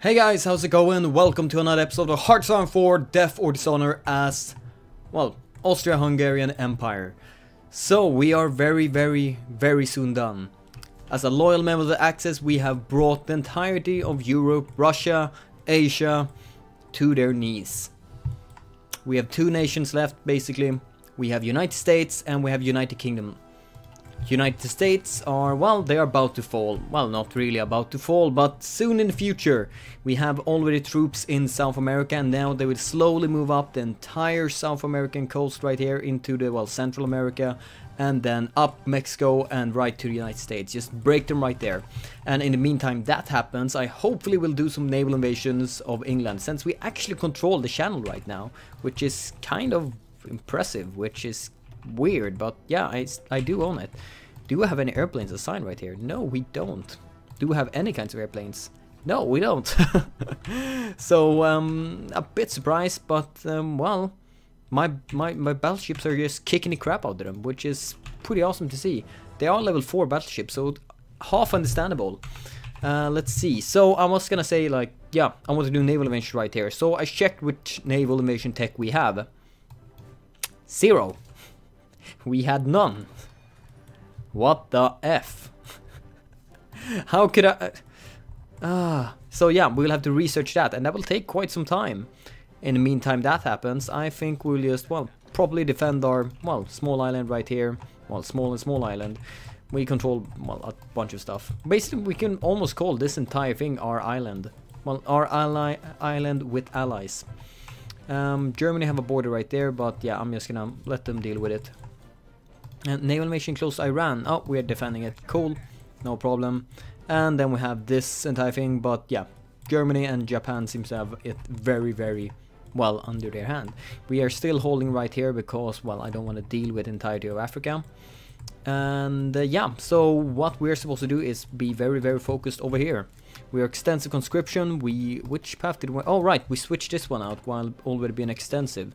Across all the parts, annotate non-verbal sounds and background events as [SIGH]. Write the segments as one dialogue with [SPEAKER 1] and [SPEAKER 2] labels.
[SPEAKER 1] Hey guys, how's it going? Welcome to another episode of Hearts of Iron 4 Death or Dishonor as, well, Austria-Hungarian Empire. So, we are very, very, very soon done. As a loyal member of the Axis, we have brought the entirety of Europe, Russia, Asia, to their knees. We have two nations left, basically. We have United States and we have United Kingdom. United States are, well, they are about to fall. Well, not really about to fall, but soon in the future. We have already troops in South America and now they will slowly move up the entire South American coast right here into the, well, Central America and then up Mexico and right to the United States. Just break them right there. And in the meantime that happens, I hopefully will do some naval invasions of England since we actually control the channel right now, which is kind of impressive, which is weird, but yeah, I, I do own it. Do we have any airplanes assigned right here? No, we don't. Do we have any kinds of airplanes? No, we don't. [LAUGHS] so, um, a bit surprised, but, um, well, my, my, my battleships are just kicking the crap out of them, which is pretty awesome to see. They are level 4 battleships, so half understandable. Uh, let's see. So I was gonna say like, yeah, I want to do naval invasion right here. So I checked which naval invasion tech we have. Zero. [LAUGHS] We had none. What the F? [LAUGHS] How could I... Ah, so yeah, we'll have to research that, and that will take quite some time. In the meantime that happens, I think we'll just, well, probably defend our, well, small island right here. Well, small and small island. We control, well, a bunch of stuff. Basically, we can almost call this entire thing our island. Well, our ally island with allies. Um, Germany have a border right there, but yeah, I'm just gonna let them deal with it. And naval mission close Iran. Oh, we're defending it. Cool. No problem. And then we have this entire thing, but yeah, Germany and Japan seems to have it very, very well under their hand. We are still holding right here because, well, I don't want to deal with entirety of Africa. And uh, yeah, so what we're supposed to do is be very, very focused over here. We are extensive conscription. We which path did we? Oh right, we switched this one out while already being extensive.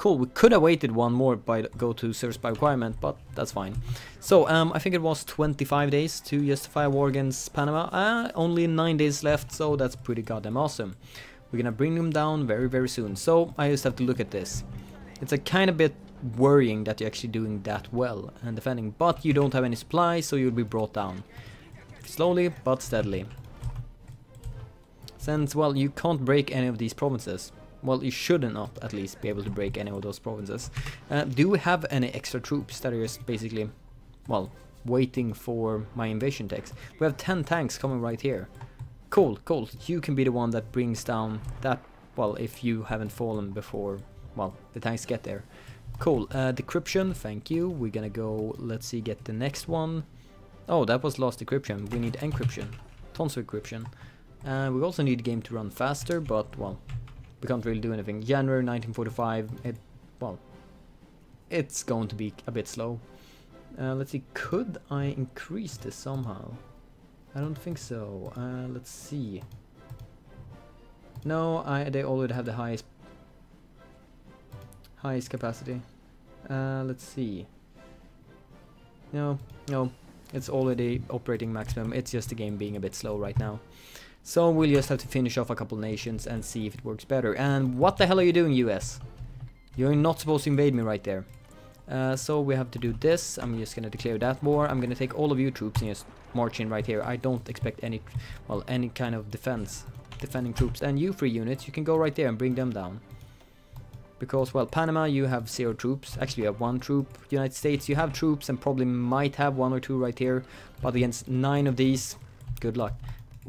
[SPEAKER 1] Cool, we could have waited one more by go to service by requirement, but that's fine. So, um, I think it was 25 days to justify war against Panama. Uh, only 9 days left, so that's pretty goddamn awesome. We're gonna bring them down very, very soon. So, I just have to look at this. It's a kind of bit worrying that you're actually doing that well and defending, but you don't have any supplies, so you'll be brought down. Slowly, but steadily. Since, well, you can't break any of these provinces. Well, you should not at least be able to break any of those provinces. Uh, do we have any extra troops that are just basically, well, waiting for my invasion techs? We have 10 tanks coming right here. Cool, cool. You can be the one that brings down that, well, if you haven't fallen before, well, the tanks get there. Cool. Uh, decryption, thank you. We're gonna go, let's see, get the next one. Oh, that was lost decryption. We need encryption. Tons of encryption. Uh, we also need the game to run faster, but, well, we can't really do anything. January 1945, it, well, it's going to be a bit slow. Uh, let's see, could I increase this somehow? I don't think so. Uh, let's see. No, I they already have the highest highest capacity. Uh, let's see. No, no, it's already operating maximum. It's just the game being a bit slow right now. So we'll just have to finish off a couple nations and see if it works better. And what the hell are you doing, US? You're not supposed to invade me right there. Uh, so we have to do this. I'm just gonna declare that war. I'm gonna take all of you troops and just march in right here. I don't expect any, well, any kind of defense, defending troops. And you three units, you can go right there and bring them down. Because, well, Panama, you have zero troops. Actually, you have one troop. United States, you have troops and probably might have one or two right here. But against nine of these, good luck.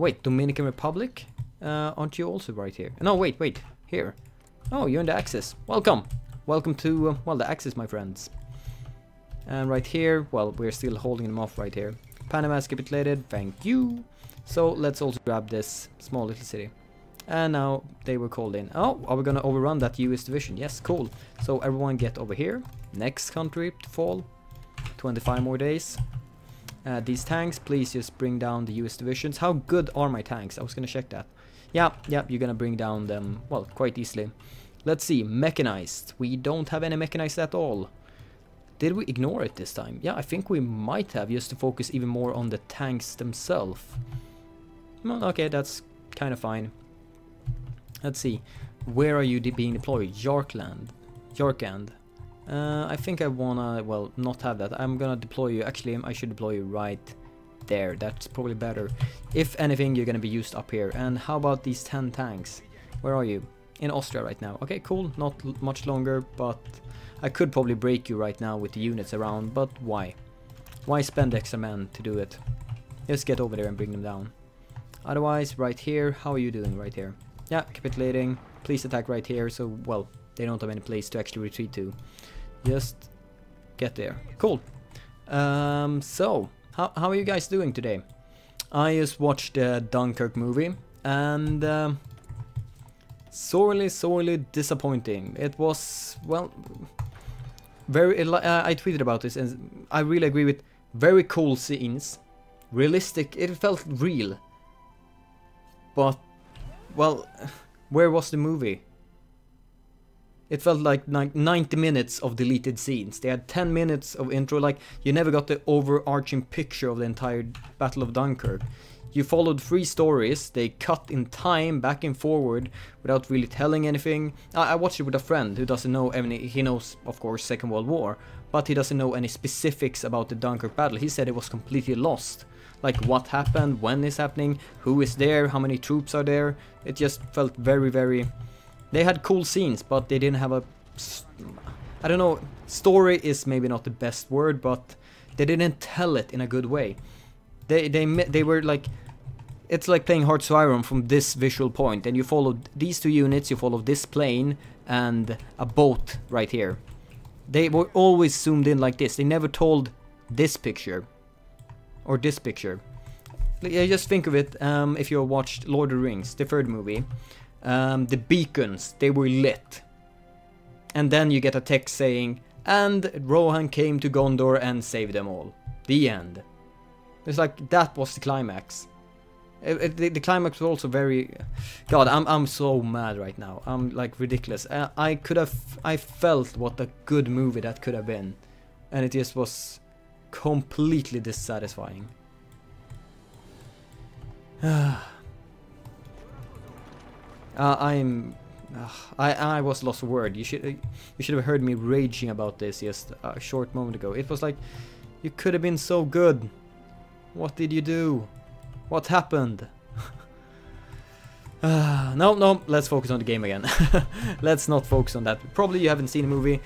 [SPEAKER 1] Wait, Dominican Republic? Uh, aren't you also right here? No, wait, wait. Here. Oh, you're in the Axis. Welcome. Welcome to, uh, well, the Axis, my friends. And right here, well, we're still holding them off right here. Panama is capitulated, thank you. So let's also grab this small little city. And now they were called in. Oh, are we gonna overrun that US division? Yes, cool. So everyone get over here. Next country to fall. 25 more days. Uh, these tanks, please just bring down the US divisions. How good are my tanks? I was gonna check that. Yeah, yeah, you're gonna bring down them, well, quite easily. Let's see, mechanized. We don't have any mechanized at all. Did we ignore it this time? Yeah, I think we might have, just to focus even more on the tanks themselves. Well, okay, that's kind of fine. Let's see. Where are you de being deployed? Yarkland. Yarkand. Uh, I think I wanna, well, not have that. I'm gonna deploy you. Actually, I should deploy you right there. That's probably better. If anything, you're gonna be used up here. And how about these 10 tanks? Where are you? In Austria right now. Okay, cool. Not much longer, but I could probably break you right now with the units around, but why? Why spend extra men to do it? Just get over there and bring them down. Otherwise, right here, how are you doing right here? Yeah, capitulating. Please attack right here, so, well, they don't have any place to actually retreat to. Just get there. Cool. Um, so, how, how are you guys doing today? I just watched the Dunkirk movie, and um, sorely, sorely disappointing. It was, well, very. Uh, I tweeted about this, and I really agree with very cool scenes, realistic. It felt real, but well, where was the movie? It felt like 90 minutes of deleted scenes. They had 10 minutes of intro, like you never got the overarching picture of the entire Battle of Dunkirk. You followed three stories, they cut in time back and forward without really telling anything. I, I watched it with a friend who doesn't know any, he knows of course Second World War, but he doesn't know any specifics about the Dunkirk battle. He said it was completely lost. Like what happened, when is happening, who is there, how many troops are there. It just felt very, very they had cool scenes, but they didn't have a... I don't know, story is maybe not the best word, but they didn't tell it in a good way. They they they were like it's like playing Hearts of Iron from this visual point and you follow these two units, you follow this plane and a boat right here. They were always zoomed in like this. They never told this picture or this picture. Yeah, Just think of it um, if you watched Lord of the Rings, the third movie um, the beacons, they were lit. And then you get a text saying, and Rohan came to Gondor and saved them all. The end. It's like, that was the climax. It, it, the, the, climax was also very... God, I'm, I'm so mad right now. I'm like ridiculous. I, I could have... I felt what a good movie that could have been. And it just was completely dissatisfying. [SIGHS] [SIGHS] Uh, I'm... Uh, I, I was lost word. You should you should have heard me raging about this just a short moment ago. It was like, you could have been so good. What did you do? What happened? [SIGHS] uh, no, no, let's focus on the game again. [LAUGHS] let's not focus on that. Probably you haven't seen the movie.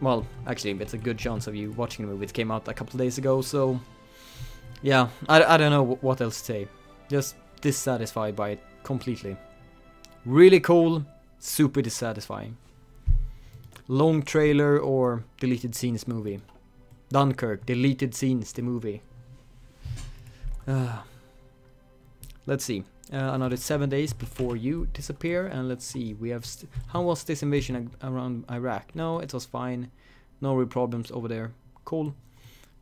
[SPEAKER 1] Well, actually, it's a good chance of you watching the movie. It came out a couple days ago, so... Yeah, I, I don't know what else to say. Just dissatisfied by it completely. Really cool, super dissatisfying. Long trailer or deleted scenes movie. Dunkirk, deleted scenes, the movie. Uh, let's see. Uh, another seven days before you disappear, and let's see. We have. how was this invasion around Iraq? No, it was fine. No real problems over there. Cool.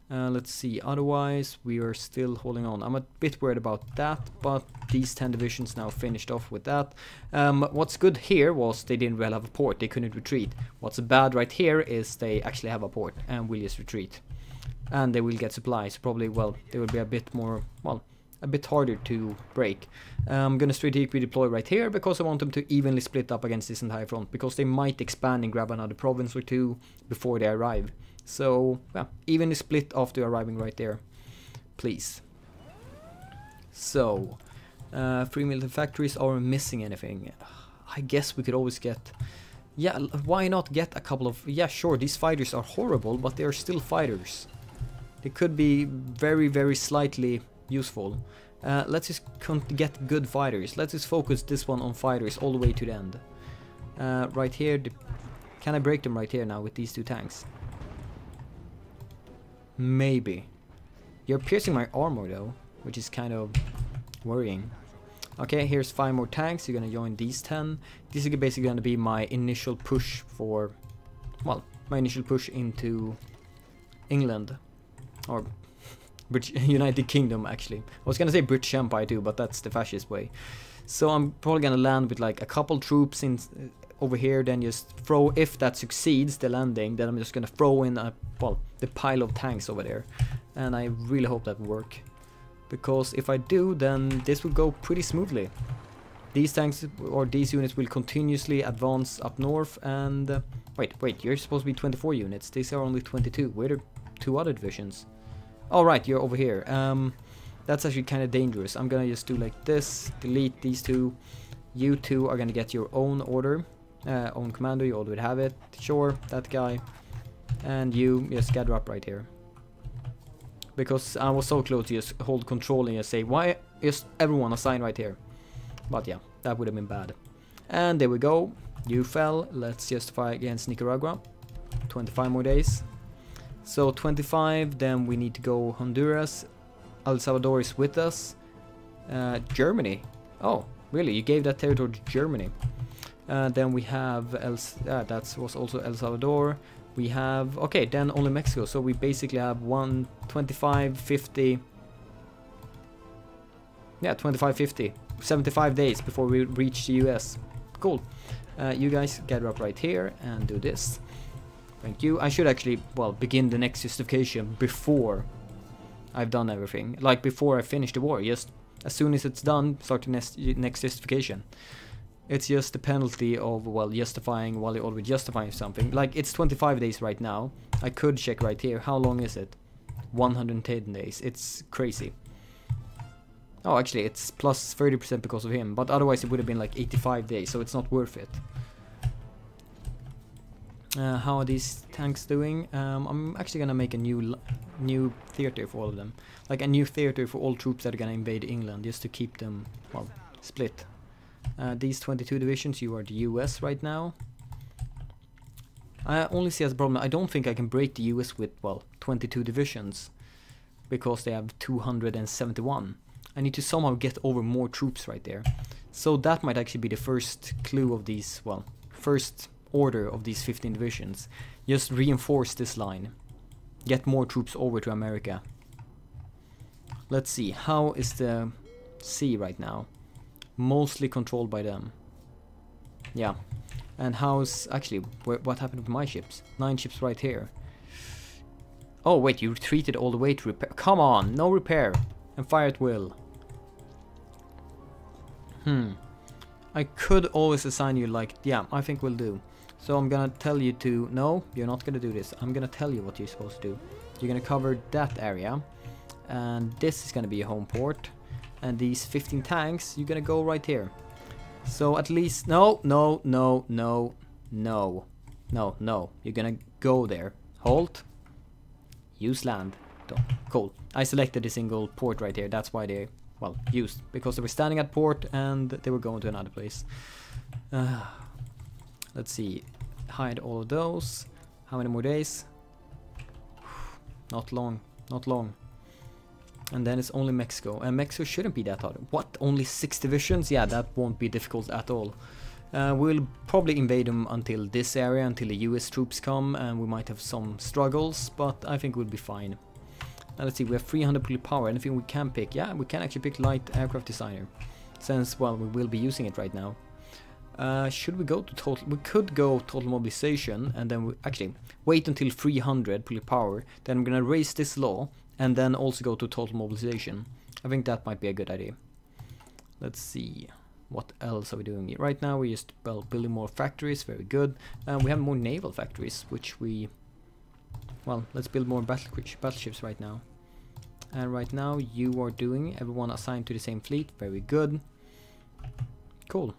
[SPEAKER 1] Uh, let's see, otherwise we are still holding on. I'm a bit worried about that, but these 10 divisions now finished off with that. Um, what's good here was they didn't really have a port, they couldn't retreat. What's bad right here is they actually have a port and will just retreat. And they will get supplies, probably, well, they will be a bit more, well, a bit harder to break. I'm gonna strategically deploy right here because I want them to evenly split up against this entire front because they might expand and grab another province or two before they arrive. So, evenly split after arriving right there. Please. So, uh, free military factories are missing anything. I guess we could always get... Yeah, why not get a couple of... Yeah, sure, these fighters are horrible, but they are still fighters. They could be very, very slightly useful. Uh, let's just get good fighters. Let's just focus this one on fighters all the way to the end. Uh, right here, can I break them right here now with these two tanks? Maybe. You're piercing my armor though, which is kind of worrying. Okay, here's five more tanks. You're gonna join these 10. This is basically gonna be my initial push for, well, my initial push into England. Or British [LAUGHS] United Kingdom, actually. I was gonna say British Empire too, but that's the fascist way. So I'm probably gonna land with like a couple troops in over here then just throw if that succeeds the landing then I'm just gonna throw in a well the pile of tanks over there and I really hope that work because if I do then this will go pretty smoothly These tanks or these units will continuously advance up north and... Uh, wait, wait, you're supposed to be 24 units. These are only 22. Where are two other divisions? All oh, right, you're over here. Um, that's actually kind of dangerous. I'm gonna just do like this, delete these two. You two are gonna get your own order, uh, own commander, you already have it. Sure, that guy. And you just gather up right here. Because I was so close to just hold control and just say, why is everyone assigned right here? But yeah, that would have been bad. And there we go. You fell. Let's just fight against Nicaragua. 25 more days. So 25, then we need to go Honduras. El Salvador is with us. Uh, Germany. Oh, really? You gave that territory to Germany. Uh, then we have El, uh, that was also El Salvador. We have, okay, then only Mexico. So we basically have 1, 25, 50. Yeah, 25, 50. 75 days before we reach the US. Cool. Uh, you guys gather up right here and do this. Thank you. I should actually, well, begin the next justification before I've done everything. Like before I finish the war. Just as soon as it's done, start the next, next justification. It's just the penalty of, well, justifying while you're already justifying something. Like, it's 25 days right now. I could check right here. How long is it? 110 days. It's crazy. Oh, actually, it's plus 30% because of him. But otherwise it would have been like 85 days, so it's not worth it. Uh, how are these tanks doing? Um, I'm actually gonna make a new new theater for all of them. Like a new theater for all troops that are gonna invade England, just to keep them, well, split. Uh, these 22 divisions, you are the US right now. I only see as a problem, I don't think I can break the US with, well, 22 divisions. Because they have 271. I need to somehow get over more troops right there. So that might actually be the first clue of these, well, first order of these 15 divisions. Just reinforce this line. Get more troops over to America. Let's see, how is the sea right now? Mostly controlled by them. Yeah. And how's... Actually, what happened with my ships? Nine ships right here. Oh, wait, you retreated all the way to repair. Come on, no repair. And fire at will. Hmm. I could always assign you like... Yeah, I think we'll do. So I'm gonna tell you to... No, you're not gonna do this. I'm gonna tell you what you're supposed to do. You're gonna cover that area. And this is gonna be a home port and these 15 tanks, you're gonna go right here. So at least, no, no, no, no, no, no, no. You're gonna go there. Halt. Use land. Cool. I selected a single port right here. That's why they, well, used. Because they were standing at port and they were going to another place. Uh, [SIGHS] let's see. Hide all of those. How many more days? [SIGHS] Not long. Not long. And then it's only Mexico. And Mexico shouldn't be that hard. What? Only six divisions? Yeah, that won't be difficult at all. Uh, we'll probably invade them until this area, until the US troops come, and we might have some struggles, but I think we'll be fine. Now let's see, we have 300 political power. Anything we can pick? Yeah, we can actually pick light aircraft designer. Since, well, we will be using it right now. Uh, should we go to total? We could go total mobilization and then we actually wait until 300 political power. Then I'm gonna raise this law and then also go to total mobilization. I think that might be a good idea. Let's see. What else are we doing? Right now we're just well, building more factories, very good. And we have more naval factories, which we... Well, let's build more battle battleships right now. And right now you are doing everyone assigned to the same fleet, very good. Cool.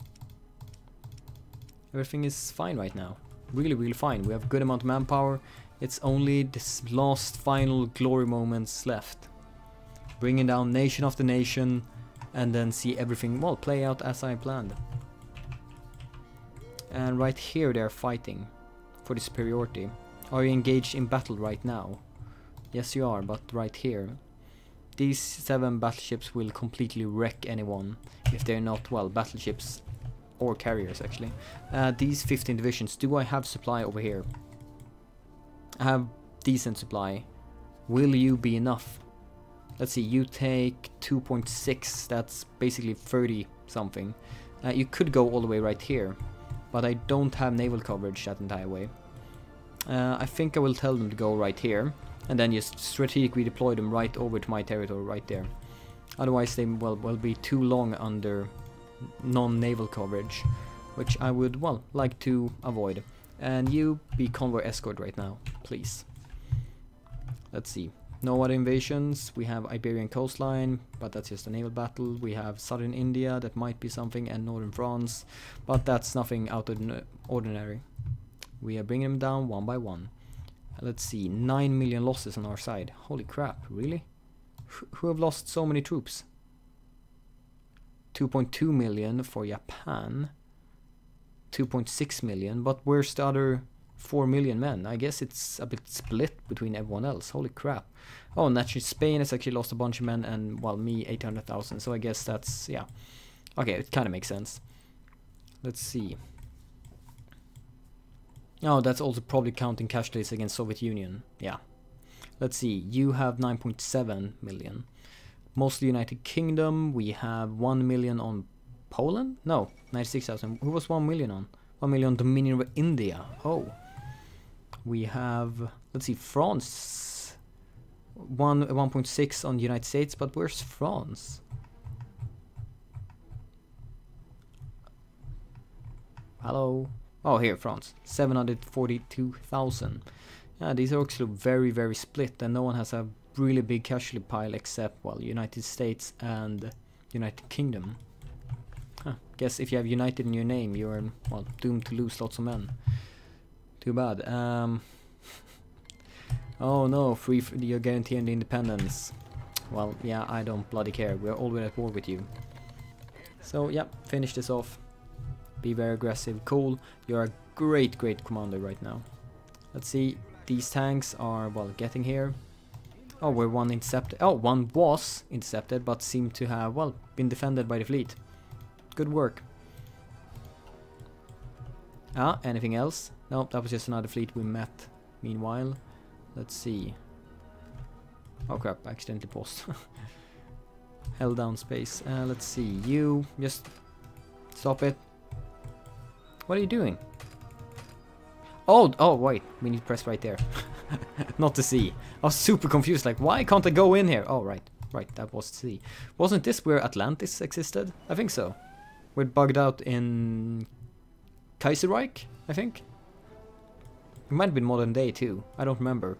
[SPEAKER 1] Everything is fine right now. Really, really fine. We have good amount of manpower. It's only this last final glory moments left. Bringing down nation after nation and then see everything, well, play out as I planned. And right here they're fighting for the superiority. Are you engaged in battle right now? Yes you are, but right here. These seven battleships will completely wreck anyone if they're not, well, battleships or carriers actually. Uh, these 15 divisions, do I have supply over here? Have decent supply. Will you be enough? Let's see, you take 2.6, that's basically 30 something. Uh, you could go all the way right here, but I don't have naval coverage that entire way. Uh, I think I will tell them to go right here, and then just strategically deploy them right over to my territory right there. Otherwise they will, will be too long under non-naval coverage, which I would, well, like to avoid. And you be convoy escort right now, please. Let's see. No other invasions. We have Iberian coastline, but that's just a naval battle. We have southern India, that might be something, and northern France, but that's nothing out of ordinary. We are bringing them down one by one. Let's see, 9 million losses on our side. Holy crap, really? Who have lost so many troops? 2.2 million for Japan. 2.6 million, but where's the other 4 million men? I guess it's a bit split between everyone else. Holy crap. Oh, naturally Spain has actually lost a bunch of men and, well, me 800,000. So I guess that's, yeah. Okay, it kind of makes sense. Let's see. Oh, that's also probably counting casualties against Soviet Union. Yeah. Let's see. You have 9.7 million. Mostly United Kingdom. We have 1 million on Poland? No, 96,000. Who was 1 million on? 1 million Dominion of India. Oh. We have, let's see, France. 1 1.6 on United States, but where's France? Hello? Oh, here, France. 742,000. Yeah, these are actually very, very split, and no one has a really big casualty pile except, well, United States and United Kingdom. Huh. Guess if you have United in your name, you're, well, doomed to lose lots of men. Too bad. Um, [LAUGHS] oh no, free, you're guaranteeing the independence. Well, yeah, I don't bloody care. We're already at war with you. So, yeah, finish this off. Be very aggressive. Cool. You're a great, great commander right now. Let's see. These tanks are, well, getting here. Oh, we're one intercepted. Oh, one was intercepted, but seemed to have, well, been defended by the fleet. Good work. Ah, anything else? No, that was just another fleet we met. Meanwhile, let's see. Oh crap, I accidentally paused. [LAUGHS] Held down space. Uh, let's see. You, just stop it. What are you doing? Oh, oh, wait. We need to press right there. [LAUGHS] Not to see. I was super confused. Like, why can't I go in here? Oh, right. Right, that was C. Wasn't this where Atlantis existed? I think so. We're bugged out in Kaiserreich, I think. It might have been modern day too. I don't remember.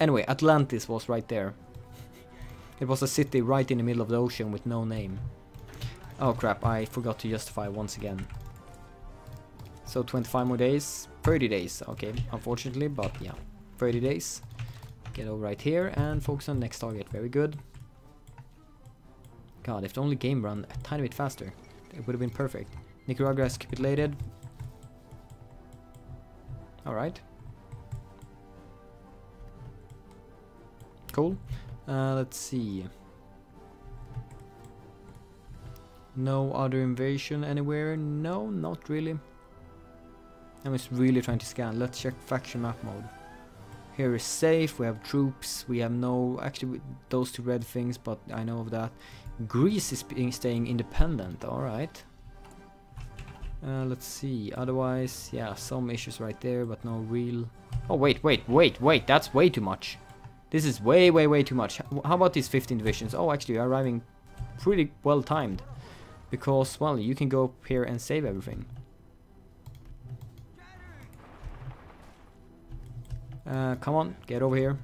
[SPEAKER 1] Anyway, Atlantis was right there. [LAUGHS] it was a city right in the middle of the ocean with no name. Oh crap, I forgot to justify once again. So 25 more days, 30 days, okay, unfortunately, but yeah, 30 days. Get over right here and focus on next target, very good. God, if the only game run a tiny bit faster, it would have been perfect. Nicaragua has capitulated. Alright. Cool. Uh, let's see. No other invasion anywhere? No, not really. I'm just really trying to scan. Let's check faction map mode. Here is safe, we have troops, we have no... Actually, those two red things, but I know of that. Greece is being, staying independent, alright. Uh, let's see, otherwise, yeah, some issues right there, but no real... Oh, wait, wait, wait, wait, that's way too much. This is way, way, way too much. How about these 15 divisions? Oh, actually, you're arriving pretty well timed. Because, well, you can go up here and save everything. Uh, come on, get over here.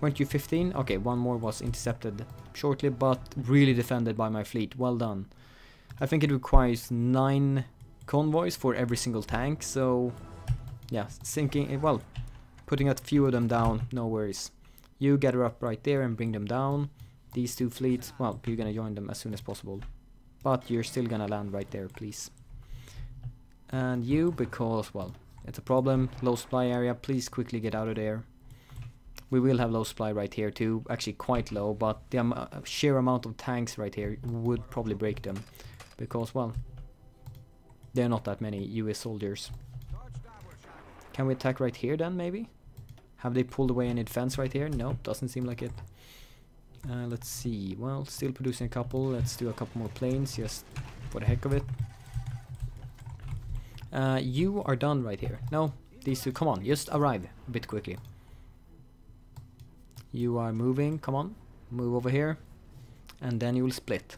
[SPEAKER 1] Weren't you 15? Okay, one more was intercepted shortly, but really defended by my fleet. Well done. I think it requires 9 convoys for every single tank, so... Yeah, sinking... Well, putting a few of them down, no worries. You get her up right there and bring them down. These two fleets, well, you're gonna join them as soon as possible. But you're still gonna land right there, please. And you, because, well, it's a problem. Low supply area. Please quickly get out of there. We will have low supply right here too. Actually quite low, but the uh, sheer amount of tanks right here would probably break them. Because, well, there are not that many US soldiers. Can we attack right here then, maybe? Have they pulled away any defense right here? No, doesn't seem like it. Uh, let's see. Well, still producing a couple. Let's do a couple more planes just for the heck of it. Uh, you are done right here. No, these two, come on, just arrive a bit quickly. You are moving, come on, move over here. And then you will split.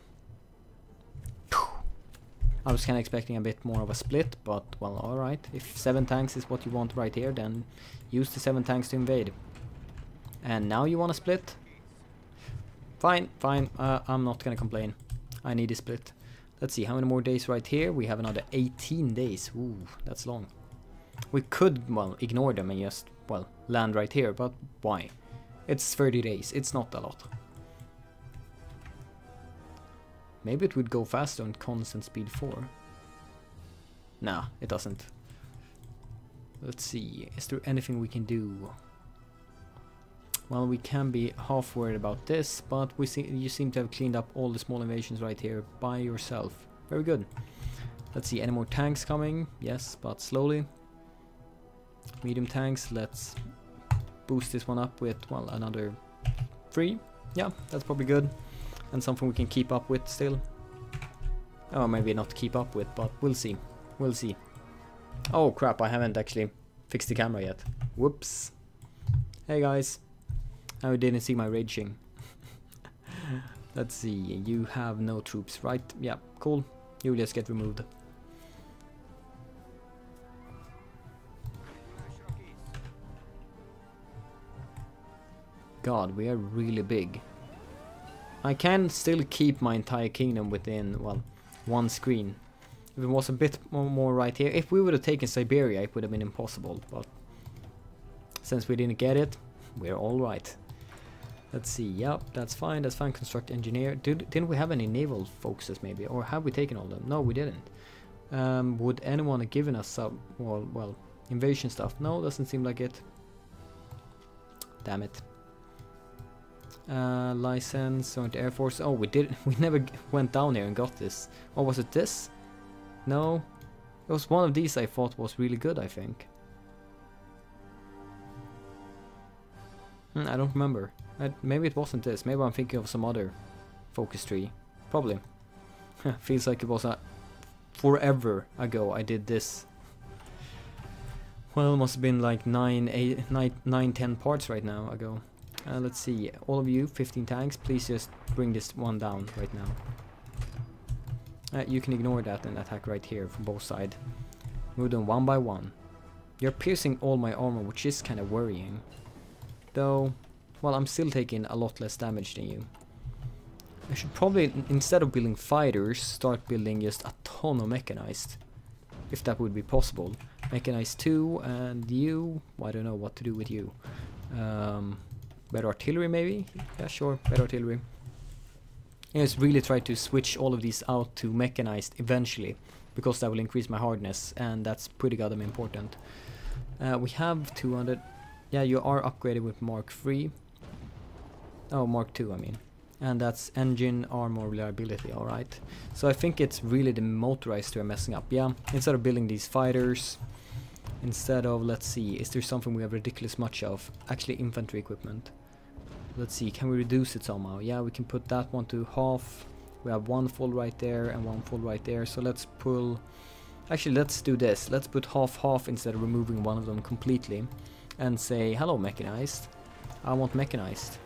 [SPEAKER 1] I was kind of expecting a bit more of a split, but well, alright. If 7 tanks is what you want right here, then use the 7 tanks to invade. And now you want to split? Fine, fine, uh, I'm not gonna complain. I need a split. Let's see, how many more days right here? We have another 18 days. Ooh, that's long. We could, well, ignore them and just, well, land right here, but why? It's 30 days, it's not a lot. Maybe it would go faster on constant speed 4. Nah, it doesn't. Let's see, is there anything we can do? Well, we can be half worried about this, but we see you seem to have cleaned up all the small invasions right here by yourself. Very good. Let's see, any more tanks coming? Yes, but slowly. Medium tanks, let's boost this one up with, well, another three. Yeah, that's probably good. And something we can keep up with still. Oh, maybe not keep up with, but we'll see. We'll see. Oh crap, I haven't actually fixed the camera yet. Whoops. Hey guys. Oh, I didn't see my raging. [LAUGHS] Let's see, you have no troops, right? Yeah, cool. You just get removed. God, we are really big. I can still keep my entire kingdom within, well, one screen. If it was a bit more, more right here, if we would have taken Siberia, it would have been impossible, but since we didn't get it, we're alright. Let's see, yep, that's fine, that's fine, construct engineer. Did, didn't we have any naval focuses maybe, or have we taken all of them? No, we didn't. Um, would anyone have given us some, well, well, invasion stuff? No, doesn't seem like it. Damn it. Uh, license, joint air force. Oh, we did. [LAUGHS] We never went down here and got this. Or was it this? No, it was one of these I thought was really good. I think. Hmm, I don't remember. I, maybe it wasn't this. Maybe I'm thinking of some other focus tree. Probably. [LAUGHS] Feels like it was a forever ago I did this. Well, it must have been like 9, 8, 9, 9 10 parts right now ago. Uh, let's see, all of you, 15 tanks, please just bring this one down right now. Uh, you can ignore that and attack right here from both sides. Move them one by one. You're piercing all my armor, which is kind of worrying. Though, well, I'm still taking a lot less damage than you. I should probably, instead of building fighters, start building just a ton of mechanized. If that would be possible. Mechanized 2 and you, well, I don't know what to do with you. Um, better artillery maybe? Yeah, sure, better artillery. Yes, really try to switch all of these out to mechanized eventually, because that will increase my hardness, and that's pretty goddamn important. Uh, we have 200... Yeah, you are upgraded with Mark 3. Oh, Mark 2, I mean. And that's engine, armor, reliability, alright. So I think it's really the motorized we're messing up. Yeah, instead of building these fighters, instead of, let's see, is there something we have ridiculous much of? Actually, infantry equipment. Let's see, can we reduce it somehow? Yeah, we can put that one to half. We have one full right there and one full right there. So let's pull... Actually, let's do this. Let's put half-half instead of removing one of them completely. And say, hello mechanized. I want mechanized.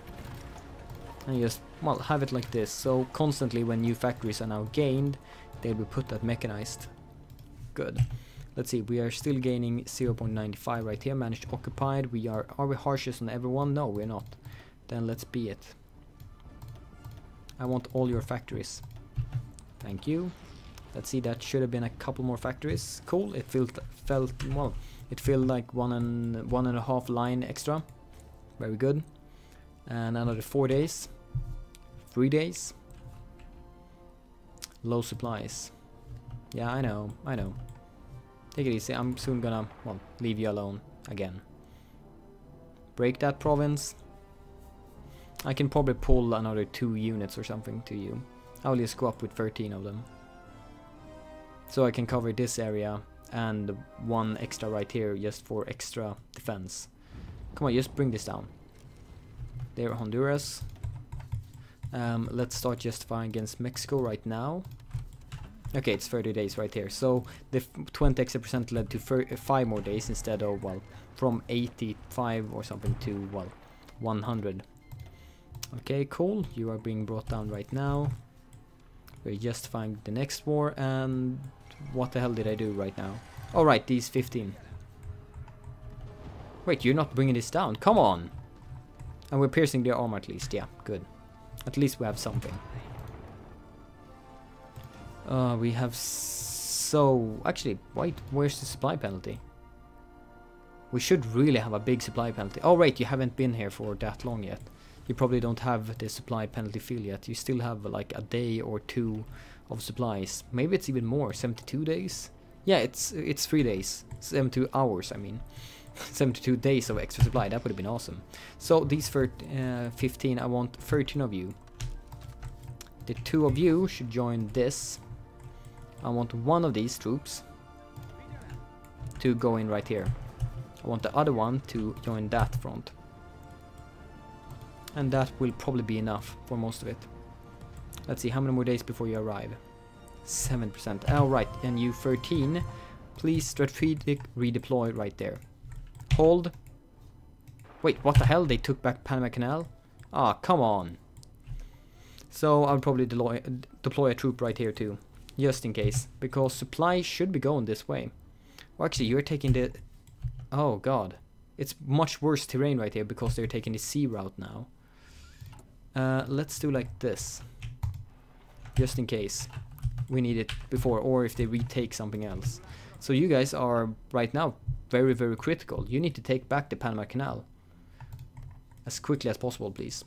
[SPEAKER 1] And just, well, have it like this. So constantly when new factories are now gained, they'll be put at mechanized. Good. Let's see, we are still gaining 0.95 right here, managed occupied. We are, are we harshest on everyone? No, we're not. Then let's be it. I want all your factories. Thank you. Let's see, that should have been a couple more factories. Cool, it felt, felt well, it felt like one and one and a half line extra. Very good. And another four days. Three days. Low supplies. Yeah, I know, I know. Take it easy, I'm soon gonna, well, leave you alone again. Break that province. I can probably pull another two units or something to you. I'll just go up with 13 of them. So I can cover this area and one extra right here just for extra defense. Come on, just bring this down. There, Honduras. Um, let's start justifying against Mexico right now. Okay, it's 30 days right here. So the 20 extra percent led to 5 more days instead of, well, from 85 or something to, well, 100. Okay, cool. You are being brought down right now. We're justifying the next war and what the hell did I do right now? All right, these 15. Wait, you're not bringing this down. Come on. And we're piercing their armor at least. Yeah, good. At least we have something. Uh, we have so... Actually, wait, where's the supply penalty? We should really have a big supply penalty. Oh, right, you haven't been here for that long yet. You probably don't have the supply penalty field yet. You still have like a day or two of supplies. Maybe it's even more, 72 days? Yeah, it's it's 3 days. 72 hours, I mean. 72 days of extra supply, that would have been awesome. So these uh, 15, I want 13 of you. The two of you should join this. I want one of these troops to go in right here. I want the other one to join that front. And that will probably be enough for most of it. Let's see, how many more days before you arrive? 7%. Alright, and you 13, please strategic redeploy right there. Hold. Wait, what the hell? They took back Panama Canal? Ah, oh, come on. So I'll probably deploy, deploy a troop right here too. Just in case. Because supply should be going this way. Well, actually, you're taking the... Oh, God. It's much worse terrain right here because they're taking the sea route now. Uh, let's do like this. Just in case we need it before or if they retake something else. So you guys are right now very, very critical. You need to take back the Panama Canal as quickly as possible, please.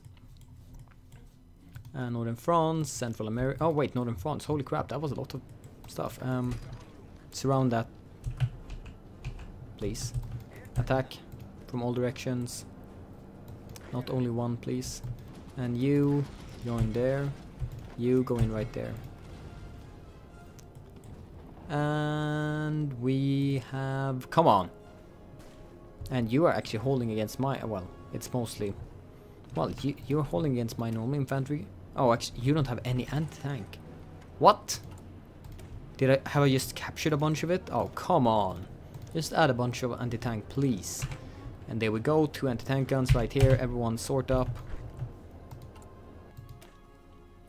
[SPEAKER 1] Uh, Northern France, Central America. Oh wait, Northern France. Holy crap, that was a lot of stuff. Um, surround that, please. Attack from all directions. Not only one, please. And you join there. You go in right there. And we have... Come on! And you are actually holding against my... Well, it's mostly... Well, you, you're holding against my normal infantry. Oh, actually, you don't have any anti-tank. What? Did I... Have I just captured a bunch of it? Oh, come on. Just add a bunch of anti-tank, please. And there we go, two anti-tank guns right here. Everyone sort up.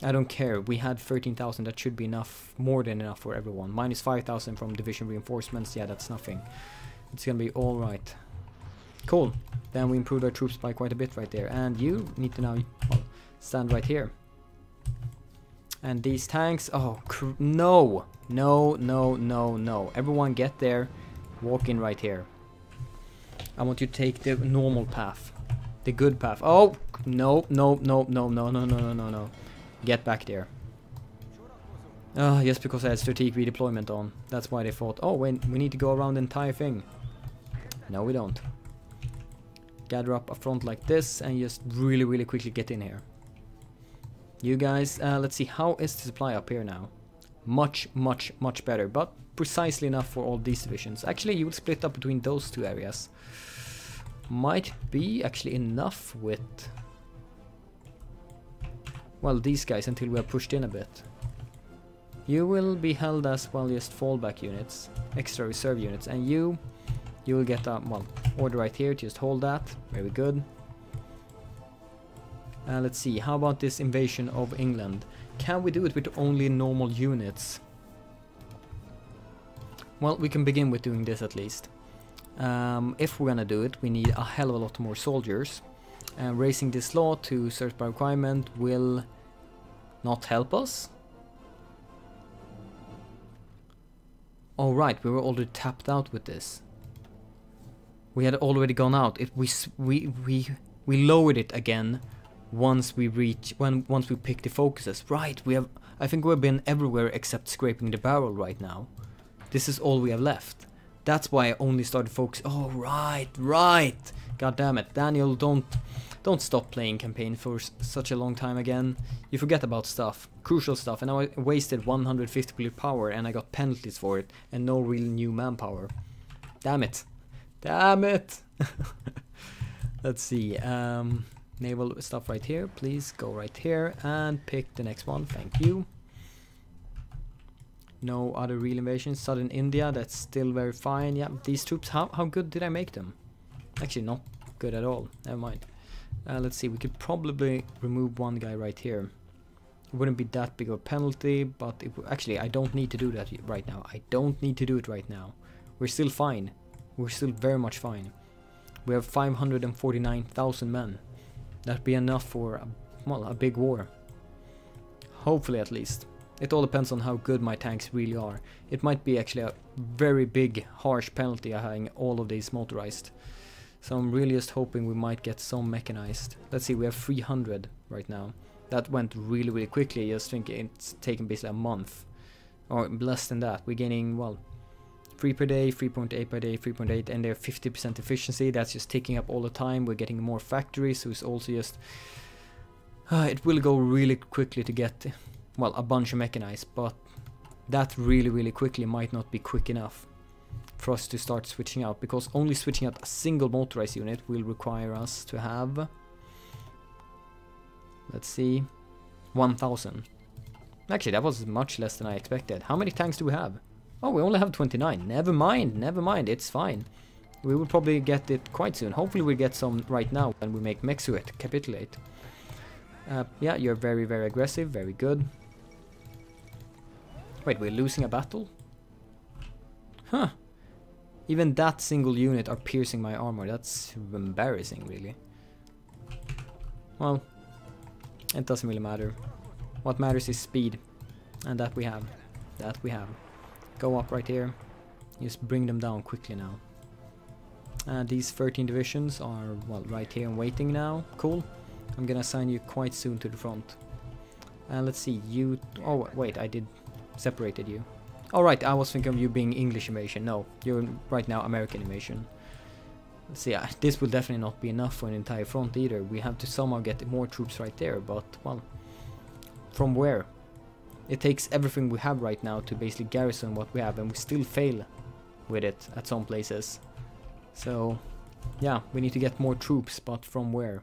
[SPEAKER 1] I don't care. We had 13,000. That should be enough. More than enough for everyone. Minus 5,000 from division reinforcements. Yeah, that's nothing. It's gonna be alright. Cool. Then we improved our troops by quite a bit right there. And you need to now well, stand right here. And these tanks... Oh, no! No, no, no, no. Everyone get there. Walk in right here. I want you to take the normal path. The good path. Oh! No, no, no, no, no, no, no, no, no, no. Get back there. Uh, just because I had strategic redeployment on. That's why they thought, oh, we, we need to go around the entire thing. No, we don't. Gather up a front like this and just really, really quickly get in here. You guys, uh, let's see, how is the supply up here now? Much, much, much better, but precisely enough for all these divisions. Actually, you will split up between those two areas. Might be actually enough with well, these guys until we are pushed in a bit. You will be held as, well, just fallback units, extra reserve units, and you, you will get a, well, order right here, to just hold that, very good. Uh, let's see, how about this invasion of England? Can we do it with only normal units? Well, we can begin with doing this at least. Um, if we're gonna do it, we need a hell of a lot more soldiers. And raising this law to service by requirement will not help us? Oh right, we were already tapped out with this. We had already gone out. It we we we we lowered it again once we reach when once we pick the focuses. Right, we have I think we've been everywhere except scraping the barrel right now. This is all we have left. That's why I only started focusing. Oh right, right. God damn it, Daniel, don't don't stop playing campaign for such a long time again. You forget about stuff, crucial stuff, and I wasted 150 blue power and I got penalties for it and no real new manpower. Damn it. Damn it! [LAUGHS] Let's see, um, naval stuff right here, please go right here and pick the next one, thank you. No other real invasions, southern India, that's still very fine, yeah, these troops, how, how good did I make them? Actually not good at all, never mind. Uh, let's see, we could probably remove one guy right here. It wouldn't be that big of a penalty, but it actually I don't need to do that right now. I don't need to do it right now. We're still fine. We're still very much fine. We have 549,000 men. That'd be enough for, a, well, a big war. Hopefully at least. It all depends on how good my tanks really are. It might be actually a very big, harsh penalty having all of these motorized. So I'm really just hoping we might get some mechanized. Let's see, we have 300 right now. That went really, really quickly. Just think it's taken basically a month. Or less than that. We're gaining, well, 3 per day, 3.8 per day, 3.8, and they're 50% efficiency. That's just taking up all the time. We're getting more factories, so it's also just... Uh, it will go really quickly to get, well, a bunch of mechanized, but that really, really quickly might not be quick enough for us to start switching out, because only switching out a single motorized unit will require us to have... Let's see... 1000. Actually, that was much less than I expected. How many tanks do we have? Oh, we only have 29. Never mind, never mind, it's fine. We will probably get it quite soon. Hopefully we get some right now when we make Mexico capitulate. Uh, yeah, you're very, very aggressive, very good. Wait, we're losing a battle? Huh. Even that single unit are piercing my armor. That's embarrassing, really. Well, it doesn't really matter. What matters is speed. And that we have. That we have. Go up right here. Just bring them down quickly now. Uh, these 13 divisions are, well, right here and waiting now. Cool. I'm gonna assign you quite soon to the front. Uh, let's see, you... Oh, wait, I did separated you. Alright, I was thinking of you being English invasion. No, you're right now American invasion. Let's see, uh, this will definitely not be enough for an entire front either. We have to somehow get more troops right there, but, well... From where? It takes everything we have right now to basically garrison what we have and we still fail with it at some places. So, yeah, we need to get more troops, but from where?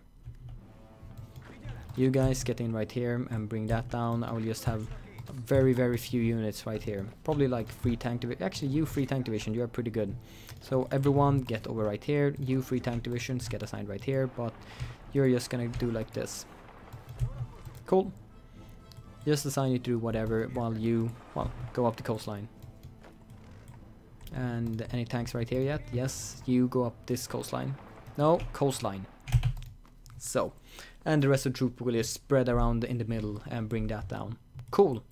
[SPEAKER 1] You guys get in right here and bring that down. I will just have very, very few units right here. Probably like free tank division. Actually, you free tank division, you are pretty good. So everyone get over right here. You free tank divisions get assigned right here, but you're just gonna do like this. Cool. Just assign you to do whatever while you, well, go up the coastline. And any tanks right here yet? Yes, you go up this coastline. No, coastline. So, and the rest of the troop will just spread around in the middle and bring that down. Cool.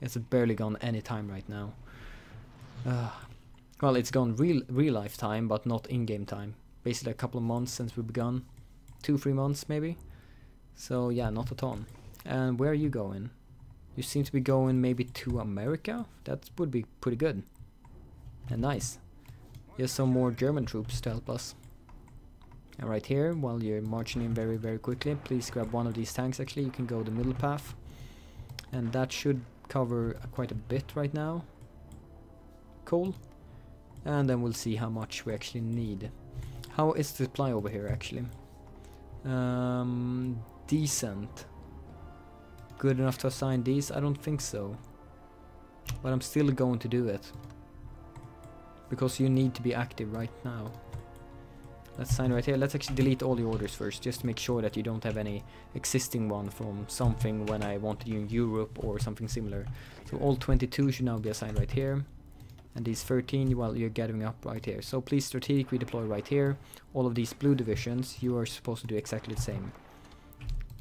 [SPEAKER 1] It's barely gone any time right now. Uh, well, it's gone real real life time, but not in-game time. Basically a couple of months since we've begun. Two, three months maybe. So yeah, not a ton. And where are you going? You seem to be going maybe to America? That would be pretty good. And nice. Here's some more German troops to help us. And right here, while you're marching in very, very quickly, please grab one of these tanks actually. You can go the middle path. And that should cover quite a bit right now. Cool. And then we'll see how much we actually need. How is the supply over here actually? Um, decent good enough to assign these? I don't think so. But I'm still going to do it. Because you need to be active right now. Let's sign right here. Let's actually delete all the orders first, just to make sure that you don't have any existing one from something when I wanted you in Europe or something similar. So all 22 should now be assigned right here. And these 13, well, you're gathering up right here. So please strategically deploy right here. All of these blue divisions, you are supposed to do exactly the same.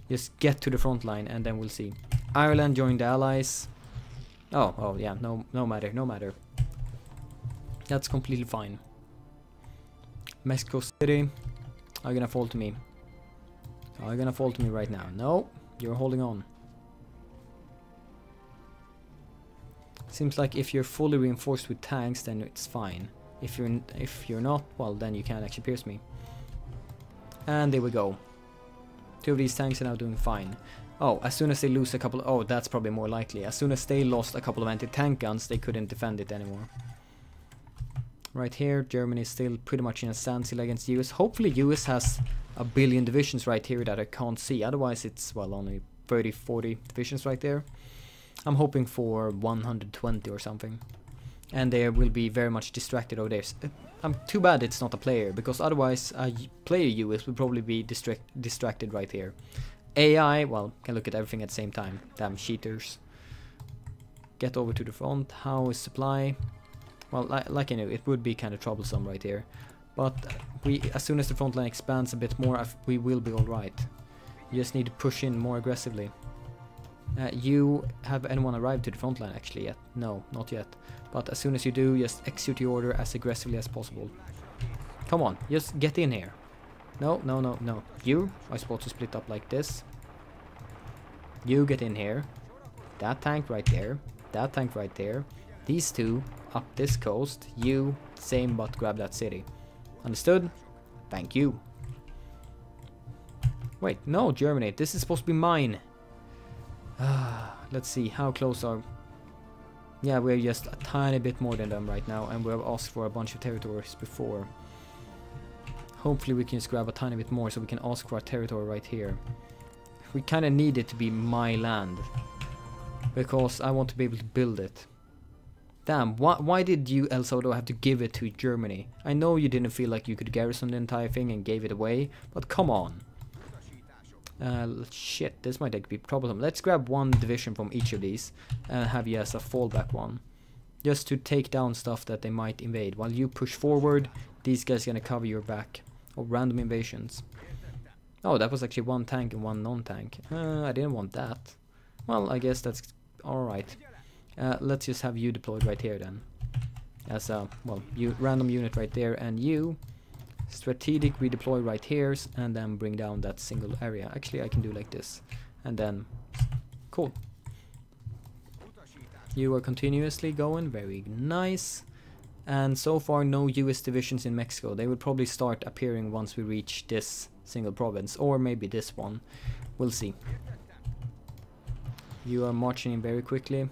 [SPEAKER 1] Just get to the front line and then we'll see. Ireland joined the Allies. Oh, oh yeah, no, no matter, no matter. That's completely fine. Mexico City, are you gonna fall to me? Are you gonna fall to me right now? No, you're holding on. Seems like if you're fully reinforced with tanks, then it's fine. If you're if you're not, well, then you can't actually pierce me. And there we go. Two of these tanks are now doing fine. Oh, as soon as they lose a couple... Oh, that's probably more likely. As soon as they lost a couple of anti-tank guns, they couldn't defend it anymore. Right here, Germany is still pretty much in a standstill against US. Hopefully US has a billion divisions right here that I can't see. Otherwise it's, well, only 30, 40 divisions right there. I'm hoping for 120 or something. And they will be very much distracted over there. I'm too bad it's not a player, because otherwise a player US would probably be distract distracted right here. AI, well, can look at everything at the same time. Damn cheaters. Get over to the front. How is supply? Well, li like I knew, it would be kind of troublesome right here. But we, as soon as the front line expands a bit more, we will be alright. You just need to push in more aggressively. Uh, you have anyone arrived to the front line actually yet? No, not yet. But as soon as you do, just execute the order as aggressively as possible. Come on, just get in here. No, no, no, no. You are supposed to split up like this. You get in here. That tank right there. That tank right there. These two up this coast. You, same but grab that city. Understood? Thank you. Wait, no, Germany. This is supposed to be mine. [SIGHS] Let's see, how close are... Yeah, we're just a tiny bit more than them right now, and we have asked for a bunch of territories before. Hopefully we can just grab a tiny bit more so we can ask for a territory right here. We kinda need it to be my land. Because I want to be able to build it. Damn, why, why did you, El Salvador, have to give it to Germany? I know you didn't feel like you could garrison the entire thing and gave it away, but come on. Uh, shit, this might be a problem. Let's grab one division from each of these and have you as a fallback one. Just to take down stuff that they might invade. While you push forward, these guys gonna cover your back. Or random invasions. Oh, that was actually one tank and one non-tank. Uh, I didn't want that. Well, I guess that's alright. Uh, let's just have you deployed right here then. As a, well, you random unit right there, and you strategic redeploy right here and then bring down that single area. Actually, I can do like this. And then, cool. You are continuously going, very nice. And so far no US divisions in Mexico. They will probably start appearing once we reach this single province, or maybe this one. We'll see. You are marching in very quickly.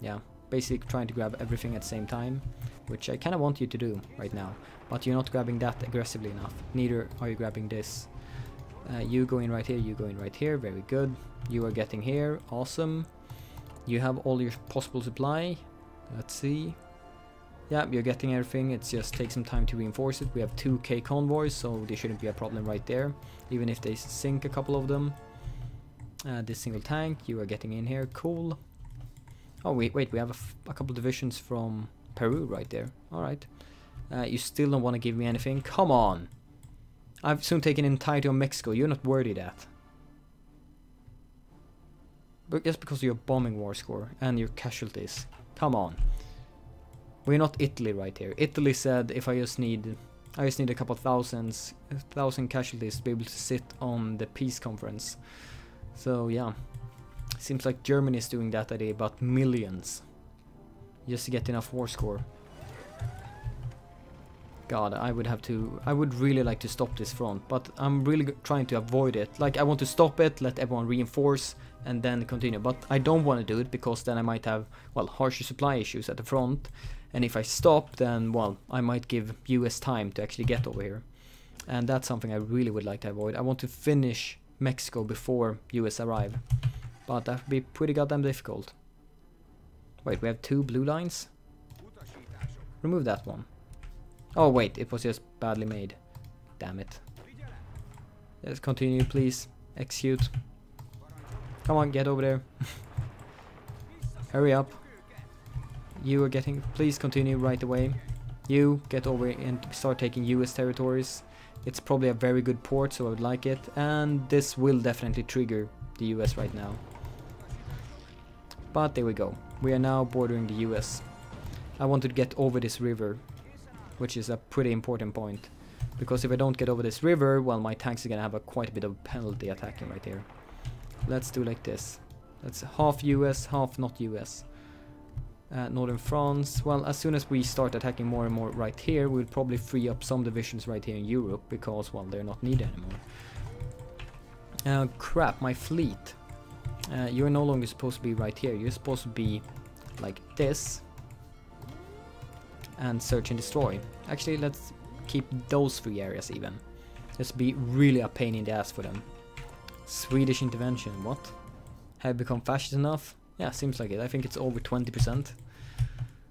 [SPEAKER 1] Yeah, basically trying to grab everything at the same time, which I kind of want you to do right now. But you're not grabbing that aggressively enough. Neither are you grabbing this. Uh, you going right here, you going right here, very good. You are getting here, awesome. You have all your possible supply. Let's see. Yeah, you're getting everything, it just takes some time to reinforce it. We have 2k convoys, so there shouldn't be a problem right there. Even if they sink a couple of them. Uh, this single tank, you are getting in here, cool. Oh wait, wait, we have a, couple divisions from Peru right there. Alright. Uh, you still don't want to give me anything? Come on! I've soon taken entirety of Mexico, you're not worthy that. But just because of your bombing war score and your casualties. Come on. We're not Italy right here. Italy said if I just need I just need a couple thousands thousand casualties to be able to sit on the peace conference. So yeah. Seems like Germany is doing that idea about millions. Just to get enough war score. God, I would have to... I would really like to stop this front, but I'm really trying to avoid it. Like, I want to stop it, let everyone reinforce, and then continue. But I don't want to do it, because then I might have, well, harsher supply issues at the front. And if I stop, then, well, I might give US time to actually get over here. And that's something I really would like to avoid. I want to finish Mexico before US arrive. But that would be pretty goddamn difficult. Wait, we have two blue lines? Remove that one. Oh wait, it was just badly made. Damn it. Let's continue, please. Execute. Come on, get over there. [LAUGHS] Hurry up. You are getting... Please continue right away. You, get over and start taking US territories. It's probably a very good port, so I would like it. And this will definitely trigger the US right now. But there we go. We are now bordering the US. I want to get over this river which is a pretty important point. Because if I don't get over this river, well, my tanks are gonna have a quite a bit of penalty attacking right here. Let's do like this. That's half US, half not US. Uh, Northern France, well, as soon as we start attacking more and more right here, we'll probably free up some divisions right here in Europe, because, well, they're not needed anymore. Uh, crap, my fleet. Uh, you're no longer supposed to be right here, you're supposed to be like this, and search and destroy. Actually, let's keep those three areas even. Just be really a pain in the ass for them. Swedish intervention, what? Have become fascist enough? Yeah, seems like it. I think it's over 20%.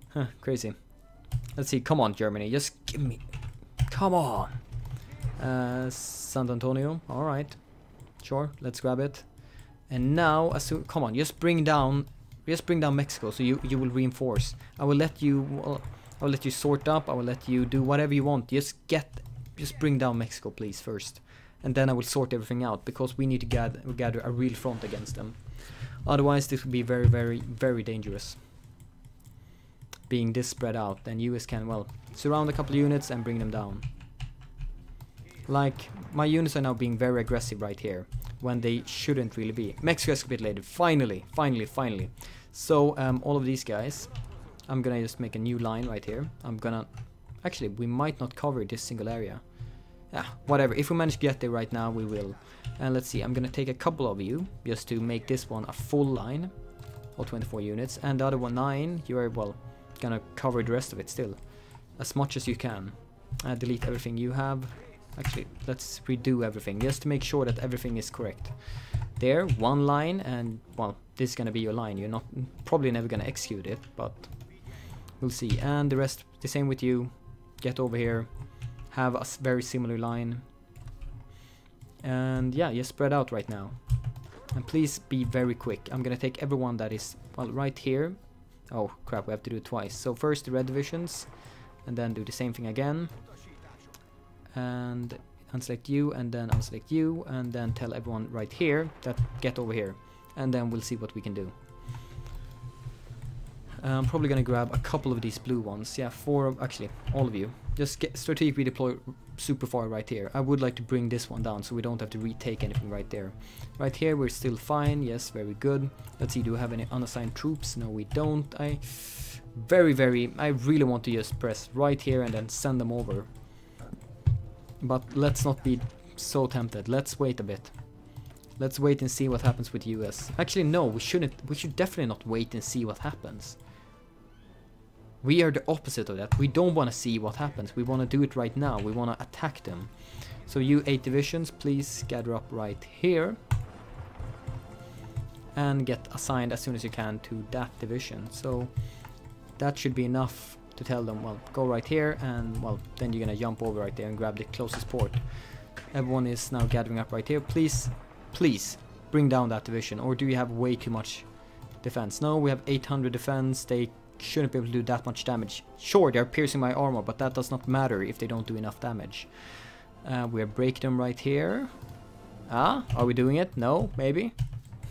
[SPEAKER 1] Huh, crazy. Let's see, come on Germany, just give me... Come on! Uh, San Antonio, alright. Sure, let's grab it. And now, as soon, come on, just bring down, just bring down Mexico. So you you will reinforce. I will let you, well, I will let you sort up. I will let you do whatever you want. Just get, just bring down Mexico, please first, and then I will sort everything out because we need to gather gather a real front against them. Otherwise, this would be very, very, very dangerous. Being this spread out, then US can well surround a couple units and bring them down. Like my units are now being very aggressive right here when they shouldn't really be. Mexico has capitulated. Finally, finally, finally. So um, all of these guys, I'm gonna just make a new line right here. I'm gonna... Actually, we might not cover this single area. Yeah, whatever. If we manage to get there right now, we will. And let's see, I'm gonna take a couple of you, just to make this one a full line. All 24 units. And the other one, 9, you are, well, gonna cover the rest of it still. As much as you can. Uh, delete everything you have. Actually, let's redo everything, just to make sure that everything is correct. There, one line, and, well, this is gonna be your line. You're not probably never gonna execute it, but we'll see. And the rest, the same with you. Get over here, have a very similar line. And yeah, just spread out right now. And please be very quick. I'm gonna take everyone that is, well, right here. Oh, crap, we have to do it twice. So first the red divisions, and then do the same thing again and unselect you and then unselect you and then tell everyone right here that get over here and then we'll see what we can do. I'm probably gonna grab a couple of these blue ones, yeah, four of, actually, all of you. Just get strategically deploy super far right here. I would like to bring this one down so we don't have to retake anything right there. Right here we're still fine, yes, very good. Let's see, do we have any unassigned troops? No, we don't. I very, very, I really want to just press right here and then send them over. But let's not be so tempted. Let's wait a bit. Let's wait and see what happens with US. Actually, no, we shouldn't. We should definitely not wait and see what happens. We are the opposite of that. We don't want to see what happens. We want to do it right now. We want to attack them. So you 8 divisions, please gather up right here. And get assigned as soon as you can to that division. So that should be enough to tell them, well, go right here, and well, then you're gonna jump over right there and grab the closest port. Everyone is now gathering up right here. Please, please, bring down that division, or do you have way too much defense? No, we have 800 defense, they shouldn't be able to do that much damage. Sure, they're piercing my armor, but that does not matter if they don't do enough damage. Uh, we're breaking them right here. Ah, are we doing it? No, maybe?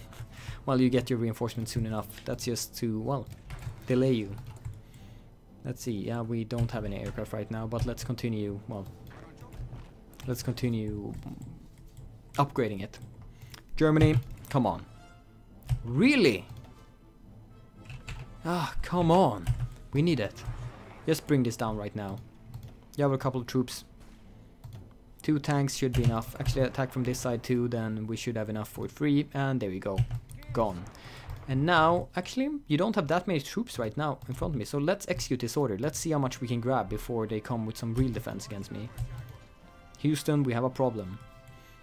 [SPEAKER 1] [LAUGHS] well, you get your reinforcement soon enough. That's just to, well, delay you. Let's see, yeah, we don't have any aircraft right now, but let's continue, well, let's continue upgrading it. Germany, come on. Really? Ah, come on. We need it. Just bring this down right now. You have a couple of troops. Two tanks should be enough. Actually, attack from this side too, then we should have enough for three. And there we go. Gone. And now, actually, you don't have that many troops right now in front of me, so let's execute this order. Let's see how much we can grab before they come with some real defense against me. Houston, we have a problem.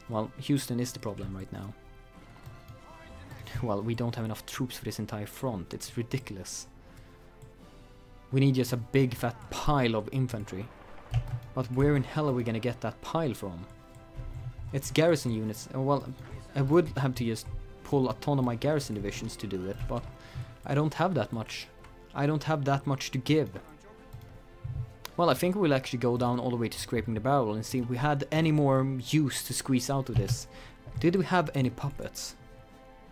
[SPEAKER 1] Well, Houston is the problem right now. Well, we don't have enough troops for this entire front. It's ridiculous. We need just a big fat pile of infantry. But where in hell are we gonna get that pile from? It's garrison units. Well, I would have to just pull a ton of my garrison divisions to do it, but I don't have that much. I don't have that much to give. Well, I think we'll actually go down all the way to scraping the barrel and see if we had any more use to squeeze out of this. Did we have any puppets?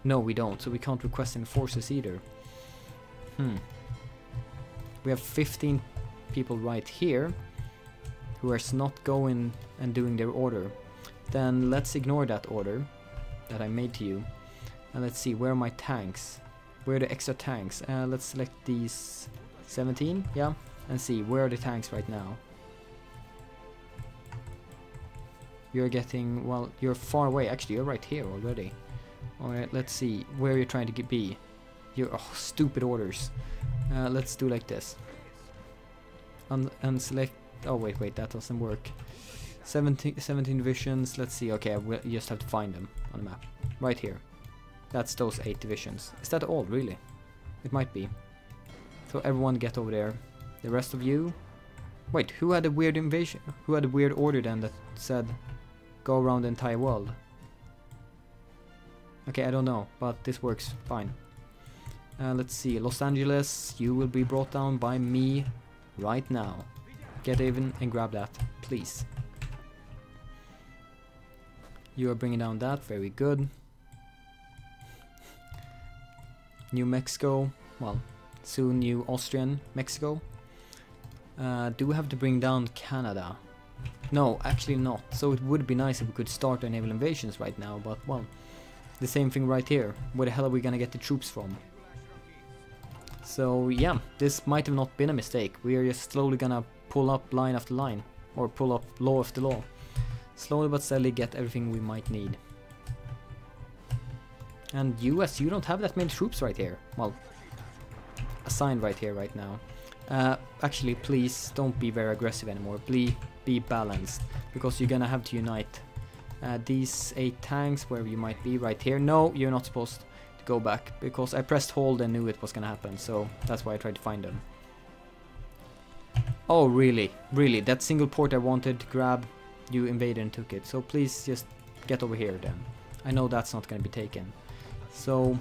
[SPEAKER 1] No, we don't, so we can't request any forces either. Hmm. We have 15 people right here who are not going and doing their order. Then let's ignore that order that I made to you. And let's see, where are my tanks? Where are the extra tanks? Uh, let's select these 17, yeah, and see, where are the tanks right now? You're getting, well, you're far away. Actually, you're right here already. Alright, let's see, where you're trying to get, be. You're, oh, stupid orders. Uh, let's do like this. And, and select, oh wait, wait, that doesn't work. 17, 17 divisions, let's see, okay, we just have to find them on the map. Right here. That's those 8 divisions. Is that all, really? It might be. So everyone get over there. The rest of you... Wait, who had a weird invasion? Who had a weird order then that said go around the entire world? Okay, I don't know, but this works fine. Uh, let's see, Los Angeles, you will be brought down by me right now. Get even and grab that, please. You are bringing down that, very good. New Mexico, well, soon New Austrian Mexico. Uh, do we have to bring down Canada? No, actually not. So it would be nice if we could start our naval invasions right now, but well, the same thing right here. Where the hell are we gonna get the troops from? So yeah, this might have not been a mistake. We are just slowly gonna pull up line after line, or pull up law after law. Slowly but steadily get everything we might need. And US, you don't have that many troops right here. Well, assigned right here right now. Uh, actually, please don't be very aggressive anymore. Be, be balanced, because you're gonna have to unite. Uh, these eight tanks, where you might be right here. No, you're not supposed to go back, because I pressed hold and knew it was gonna happen, so that's why I tried to find them. Oh, really? Really? That single port I wanted to grab, you invaded and took it. So please just get over here then. I know that's not gonna be taken. So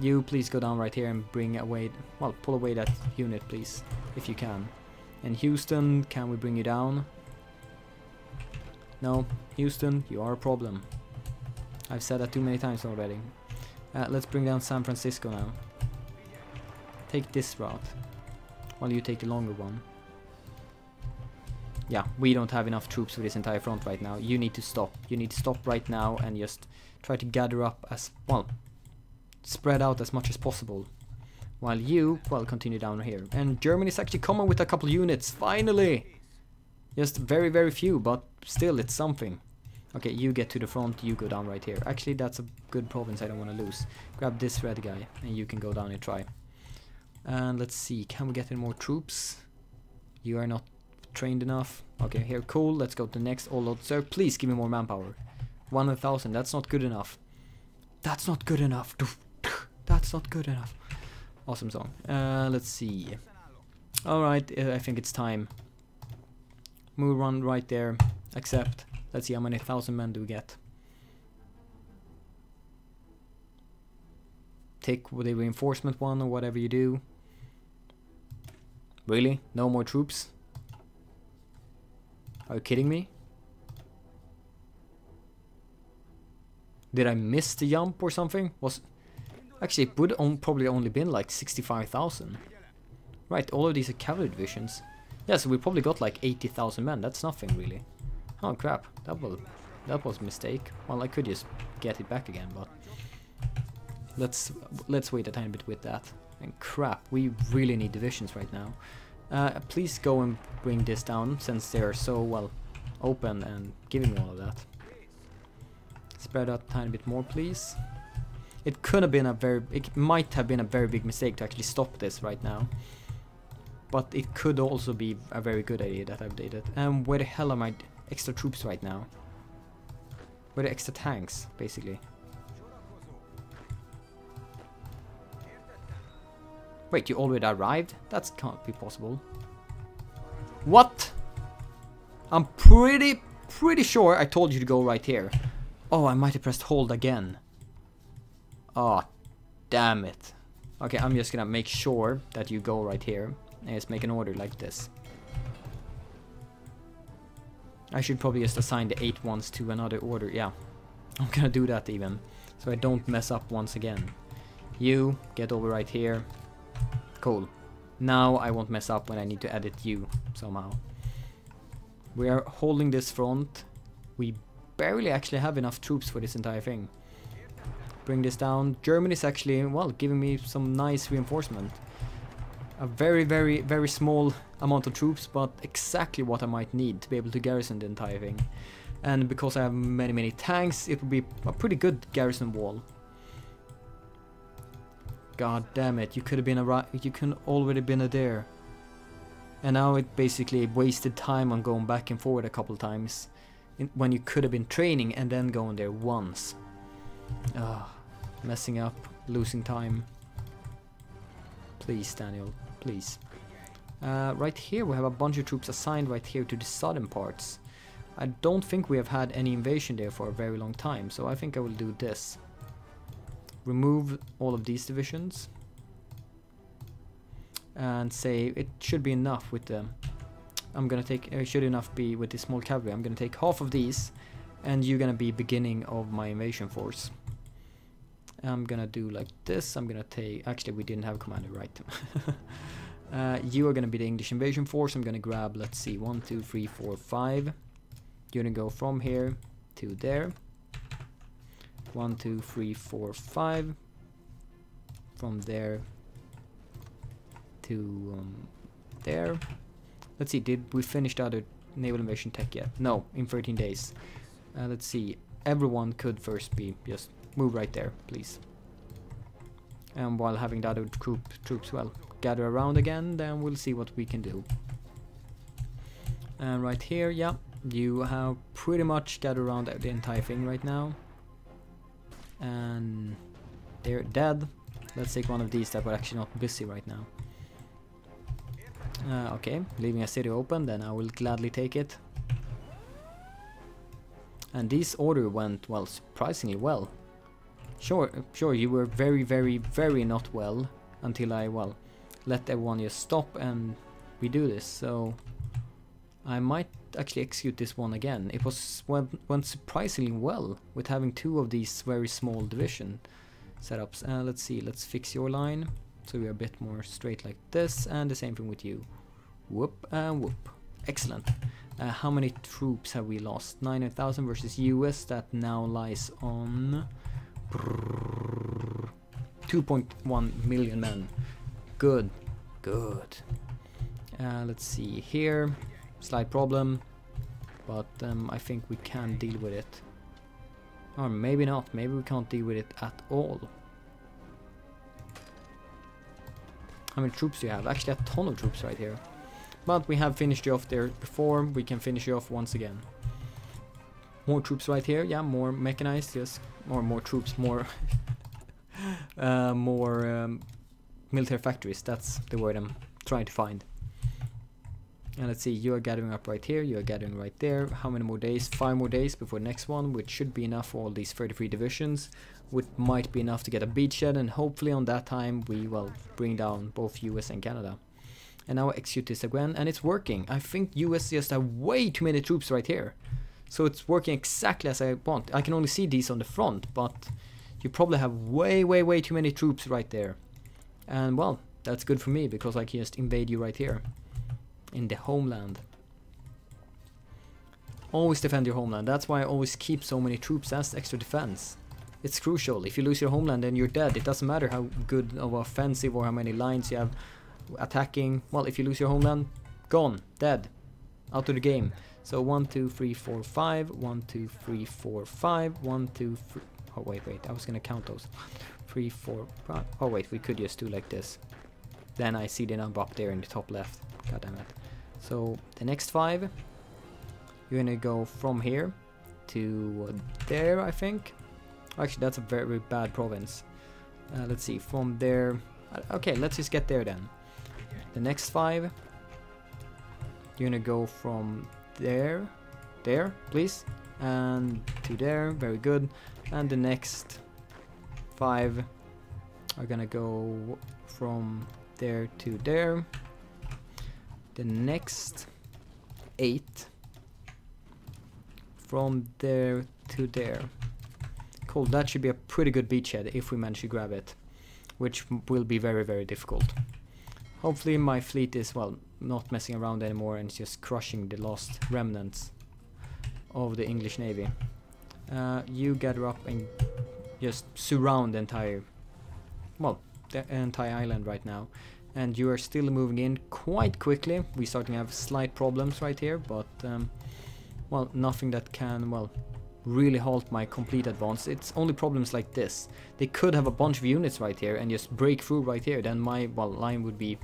[SPEAKER 1] you please go down right here and bring away, well, pull away that unit please, if you can. And Houston, can we bring you down? No, Houston, you are a problem. I've said that too many times already. Uh, let's bring down San Francisco now. Take this route, while you take the longer one. Yeah, we don't have enough troops for this entire front right now. You need to stop. You need to stop right now and just try to gather up as, well, spread out as much as possible. While you, well, continue down here. And Germany's actually coming with a couple units, finally! Just very, very few, but still, it's something. Okay, you get to the front, you go down right here. Actually, that's a good province I don't want to lose. Grab this red guy, and you can go down and try. And let's see, can we get any more troops? You are not trained enough. Okay, here, cool. Let's go to the next. All sir, please give me more manpower. 1,000, that's not good enough. That's not good enough. That's not good enough. Awesome song. Uh, let's see. Alright, uh, I think it's time. Move run right there. Accept. Let's see how many thousand men do we get. Take the reinforcement one or whatever you do. Really? No more troops? Are you kidding me? Did I miss the jump or something? Was Actually, it would on probably only been like 65,000. Right, all of these are cavalry divisions. Yeah, so we probably got like 80,000 men. That's nothing really. Oh crap, that was that was a mistake. Well, I could just get it back again, but let's let's wait a tiny bit with that. And crap, we really need divisions right now. Uh, please go and bring this down since they are so well open and giving me all of that. Spread out a tiny bit more, please. It could have been a very, it might have been a very big mistake to actually stop this right now. But it could also be a very good idea that I've did it. And where the hell are my extra troops right now? Where the extra tanks, basically? Wait, you already arrived? That can't be possible. What? I'm pretty, pretty sure I told you to go right here. Oh, I might have pressed hold again. Oh, damn it. Okay, I'm just gonna make sure that you go right here and just make an order like this. I should probably just assign the eight ones to another order, yeah. I'm gonna do that even, so I don't mess up once again. You, get over right here. Cool. Now I won't mess up when I need to edit you, somehow. We are holding this front. We barely actually have enough troops for this entire thing bring this down. Germany is actually, well, giving me some nice reinforcement. A very, very, very small amount of troops, but exactly what I might need to be able to garrison the entire thing. And because I have many, many tanks, it will be a pretty good garrison wall. God damn it, you could have been a you could already been a there. And now it basically wasted time on going back and forward a couple times. When you could have been training and then going there once. Ah, messing up, losing time. Please, Daniel, please. Uh, right here we have a bunch of troops assigned right here to the southern parts. I don't think we have had any invasion there for a very long time, so I think I will do this. remove all of these divisions and say it should be enough with the I'm gonna take It should enough be with the small cavalry I'm gonna take half of these and you're gonna be beginning of my invasion force I'm gonna do like this I'm gonna take actually we didn't have a commander right [LAUGHS] uh, you are gonna be the English invasion force I'm gonna grab let's see one two three four five you're gonna go from here to there one two three four five from there to um, there. Let's see, did we finish the other naval invasion tech yet? No, in 13 days. Uh, let's see, everyone could first be, just move right there, please. And while having the other troop, troops, well, gather around again, then we'll see what we can do. And right here, yeah, you have pretty much gathered around the entire thing right now. And they're dead. Let's take one of these that were actually not busy right now. Uh, okay, leaving a city open, then I will gladly take it. And this order went, well, surprisingly well. Sure, sure, you were very, very, very not well until I, well, let everyone just stop and we do this. So I might actually execute this one again. It was went, went surprisingly well with having two of these very small division setups. Uh, let's see, let's fix your line. So we're a bit more straight like this, and the same thing with you. Whoop and whoop. Excellent. Uh, how many troops have we lost? 9,000 versus US, that now lies on 2.1 million men. Good, good. Uh, let's see here. Slight problem, but um, I think we can deal with it. Or maybe not, maybe we can't deal with it at all. How many troops do you have? Actually, a ton of troops right here. But we have finished you off there before, we can finish you off once again. More troops right here, yeah, more mechanized, yes. More, more troops, more... [LAUGHS] uh, more um, military factories, that's the word I'm trying to find. And let's see, you are gathering up right here, you are gathering right there. How many more days? Five more days before the next one, which should be enough for all these 33 divisions. Which might be enough to get a beachhead, and hopefully on that time we, will bring down both US and Canada. And now execute this again, and it's working. I think US just have way too many troops right here. So it's working exactly as I want. I can only see these on the front, but you probably have way, way, way too many troops right there. And well, that's good for me, because I can just invade you right here in the homeland. Always defend your homeland. That's why I always keep so many troops as extra defense. It's crucial. If you lose your homeland, then you're dead. It doesn't matter how good of offensive or how many lines you have attacking. Well, if you lose your homeland, gone, dead, out of the game. So one, two, three, four, five. One, two, three, four, five. One, two, three. Oh wait, wait. I was gonna count those. Three, four, five. Oh wait, we could just do like this. Then I see the number up there in the top left. God damn it. So the next five, you're gonna go from here to there, I think. Actually, that's a very, bad province. Uh, let's see, from there. Uh, okay, let's just get there then. The next five, you're gonna go from there, there, please, and to there. Very good. And the next five are gonna go from there to there the next eight from there to there. Cool, that should be a pretty good beachhead if we manage to grab it, which will be very, very difficult. Hopefully my fleet is, well, not messing around anymore and just crushing the last remnants of the English Navy. Uh, you gather up and just surround the entire, well, the entire island right now and you are still moving in quite quickly. We're starting to have slight problems right here, but um, well, nothing that can, well, really halt my complete advance. It's only problems like this. They could have a bunch of units right here and just break through right here, then my, well, line would be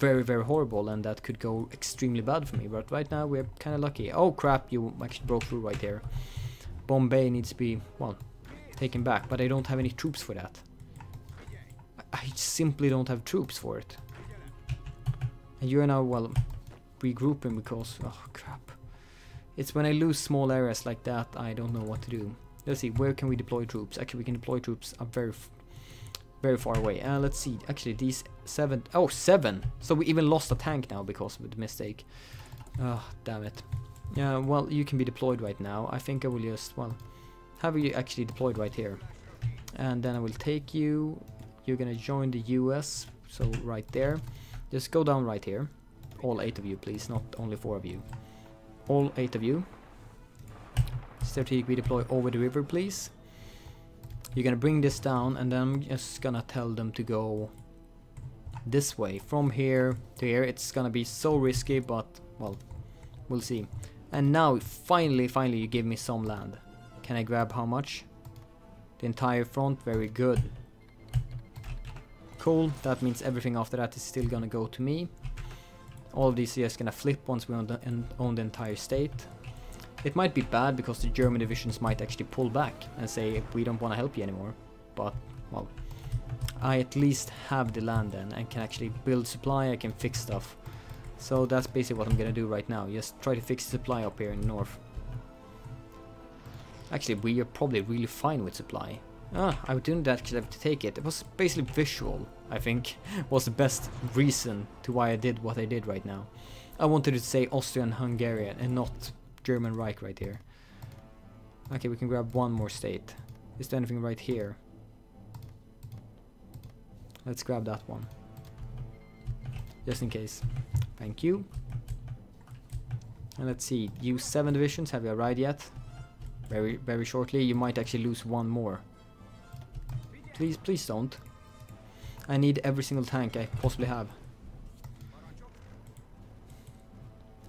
[SPEAKER 1] very, very horrible and that could go extremely bad for me. But right now we're kind of lucky. Oh crap, you actually broke through right there. Bombay needs to be, well, taken back, but I don't have any troops for that. I simply don't have troops for it. And you are now, well, regrouping because, oh crap. It's when I lose small areas like that, I don't know what to do. Let's see, where can we deploy troops? Actually, we can deploy troops a very very far away. Uh, let's see. Actually, these seven. Oh, seven. So we even lost a tank now because of the mistake. Oh, damn it. Yeah, well, you can be deployed right now. I think I will just, well, have you actually deployed right here. And then I will take you. You're gonna join the US. So right there. Just go down right here. All eight of you, please. Not only four of you. All eight of you. Strategic redeploy over the river, please. You're gonna bring this down and then I'm just gonna tell them to go this way. From here to here. It's gonna be so risky, but, well, we'll see. And now, finally, finally, you give me some land. Can I grab how much? The entire front, very good. Cool, that means everything after that is still gonna go to me. All of these are just gonna flip once we own the, own the entire state. It might be bad because the German divisions might actually pull back and say we don't want to help you anymore. But, well, I at least have the land then and can actually build supply, I can fix stuff. So that's basically what I'm gonna do right now, just try to fix the supply up here in the north. Actually, we are probably really fine with supply. Ah, I didn't actually have to take it. It was basically visual, I think, [LAUGHS] was the best reason to why I did what I did right now. I wanted to say Austrian Hungarian and not German Reich right here. Okay, we can grab one more state. Is there anything right here? Let's grab that one. Just in case. Thank you. And let's see, use 7 divisions, have you arrived yet? Very, very shortly, you might actually lose one more. Please, please don't. I need every single tank I possibly have.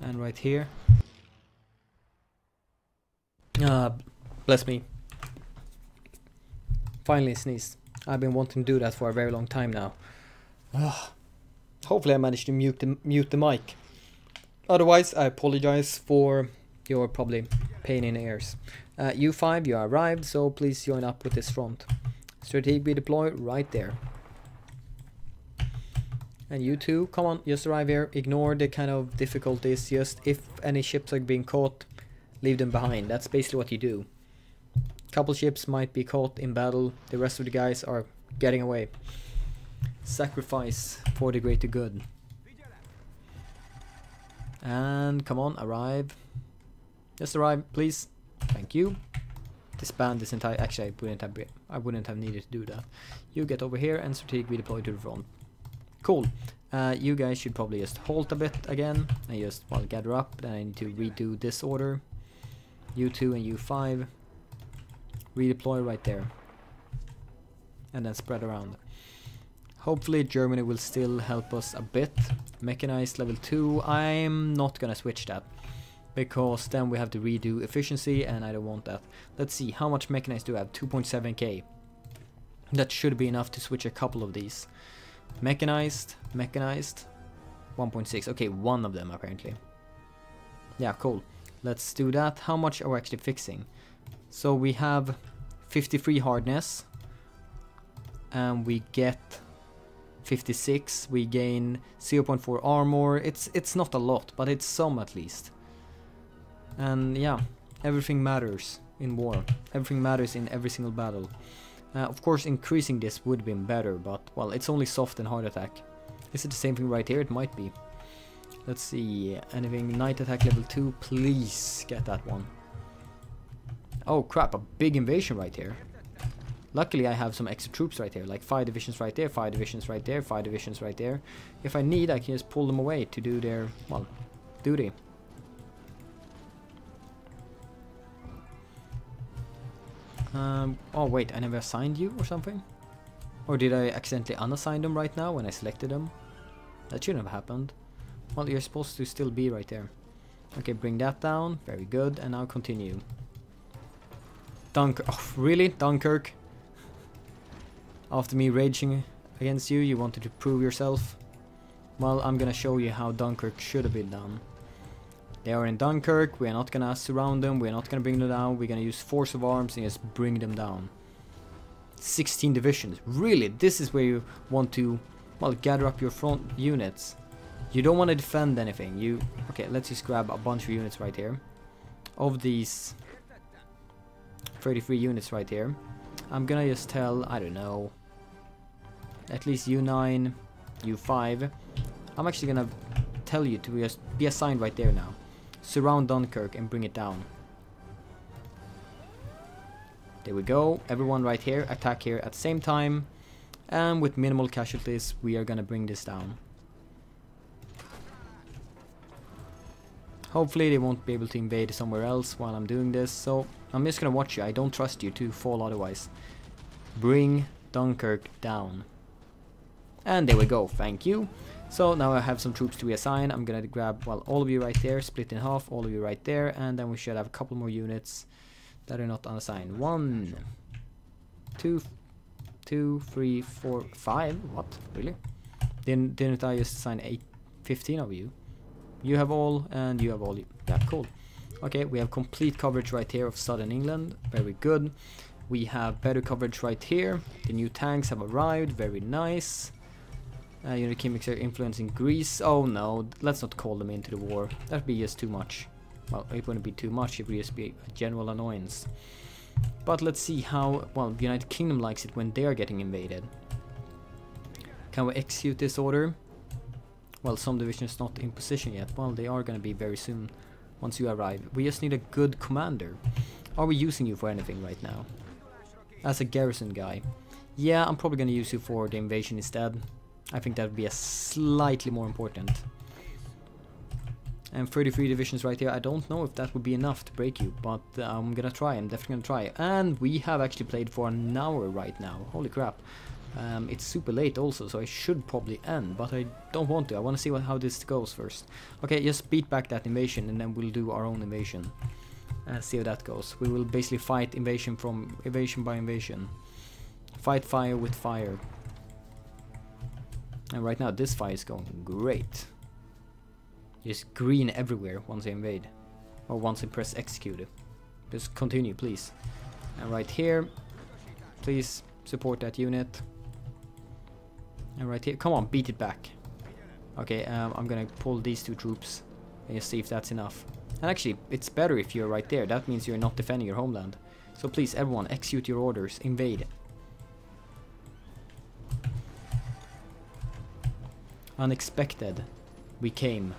[SPEAKER 1] And right here. Ah, uh, bless me. Finally sneezed. I've been wanting to do that for a very long time now. Ugh. Hopefully I managed to mute the, mute the mic. Otherwise, I apologize for your probably pain in ears. Uh, U5, you arrived, so please join up with this front. Strategic redeploy right there. And you two, come on, just arrive here. Ignore the kind of difficulties. Just if any ships are being caught, leave them behind. That's basically what you do. Couple ships might be caught in battle. The rest of the guys are getting away. Sacrifice for the greater good. And come on, arrive. Just arrive, please. Thank you. Disband this entire. Actually, I wouldn't have. I wouldn't have needed to do that. You get over here and strategic redeploy to the front. Cool. Uh, you guys should probably just halt a bit again and just well gather up. Then I need to redo this order. U2 and U5. Redeploy right there. And then spread around. Hopefully Germany will still help us a bit. Mechanized level 2, I'm not gonna switch that. Because then we have to redo efficiency and I don't want that. Let's see, how much mechanized do I have? 2.7k. That should be enough to switch a couple of these. Mechanized, mechanized, 1.6. Okay, one of them apparently. Yeah, cool. Let's do that. How much are we actually fixing? So we have 53 hardness. And we get 56. We gain 0.4 armor. It's it's not a lot, but it's some at least. And yeah, everything matters in war. Everything matters in every single battle. Uh, of course, increasing this would have been better, but well, it's only soft and hard attack. Is it the same thing right here? It might be. Let's see, anything, night attack level 2, please get that one. Oh crap, a big invasion right here. Luckily I have some extra troops right here, like 5 divisions right there, 5 divisions right there, 5 divisions right there. If I need, I can just pull them away to do their, well, duty. Um, oh wait, I never assigned you or something? Or did I accidentally unassign them right now when I selected them? That shouldn't have happened. Well, you're supposed to still be right there. Okay, bring that down. Very good. And now continue. Dunkirk. [LAUGHS] Oh, really? Dunkirk? After me raging against you, you wanted to prove yourself? Well, I'm gonna show you how Dunkirk should have been done. They are in Dunkirk, we are not gonna surround them, we are not gonna bring them down, we're gonna use force of arms and just bring them down. 16 divisions. Really, this is where you want to, well, gather up your front units. You don't want to defend anything. You Okay, let's just grab a bunch of units right here. Of these 33 units right here, I'm gonna just tell, I don't know, At least U9, U5. I'm actually gonna tell you to just be assigned right there now. Surround Dunkirk and bring it down. There we go. Everyone right here, attack here at the same time. And with minimal casualties, we are gonna bring this down. Hopefully they won't be able to invade somewhere else while I'm doing this, so I'm just gonna watch you. I don't trust you to fall otherwise. Bring Dunkirk down. And there we go, thank you. So now I have some troops to reassign. I'm gonna grab, well, all of you right there, split in half, all of you right there, and then we should have a couple more units that are not unassigned. One, two, two, three, four, five. What? Really? Didn't didn't I just assign eight, 15 of you? You have all, and you have all. Yeah, cool. Okay, we have complete coverage right here of southern England. Very good. We have better coverage right here. The new tanks have arrived. Very nice. Uh, United Kingdom are influencing Greece. Oh no, let's not call them into the war. That'd be just too much. Well, it wouldn't be too much, it would just be a general annoyance. But let's see how, well, the United Kingdom likes it when they are getting invaded. Can we execute this order? Well, some divisions not in position yet. Well, they are going to be very soon once you arrive. We just need a good commander. Are we using you for anything right now? As a garrison guy. Yeah, I'm probably going to use you for the invasion instead. I think that would be a slightly more important. And 33 divisions right here, I don't know if that would be enough to break you, but I'm gonna try, I'm definitely gonna try. And we have actually played for an hour right now, holy crap. Um, it's super late also, so I should probably end, but I don't want to, I want to see what, how this goes first. Okay, just beat back that invasion and then we'll do our own invasion. And see how that goes. We will basically fight invasion from invasion by invasion. Fight fire with fire. And right now this fire is going great. Just green everywhere once I invade. Or once I press execute. Just continue please. And right here, please support that unit. And right here, come on, beat it back. Okay, um, I'm gonna pull these two troops and see if that's enough. And actually, it's better if you're right there. That means you're not defending your homeland. So please, everyone, execute your orders. Invade. Unexpected. We came.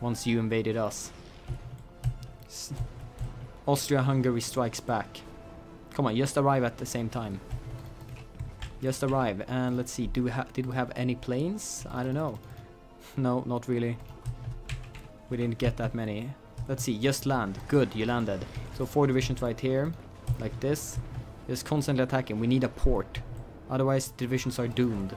[SPEAKER 1] Once you invaded us. Austria-Hungary strikes back. Come on, just arrive at the same time. Just arrive, and let's see, do we did we have any planes? I don't know. [LAUGHS] no, not really. We didn't get that many. Let's see, just land. Good, you landed. So four divisions right here, like this. Just constantly attacking. We need a port. Otherwise, divisions are doomed.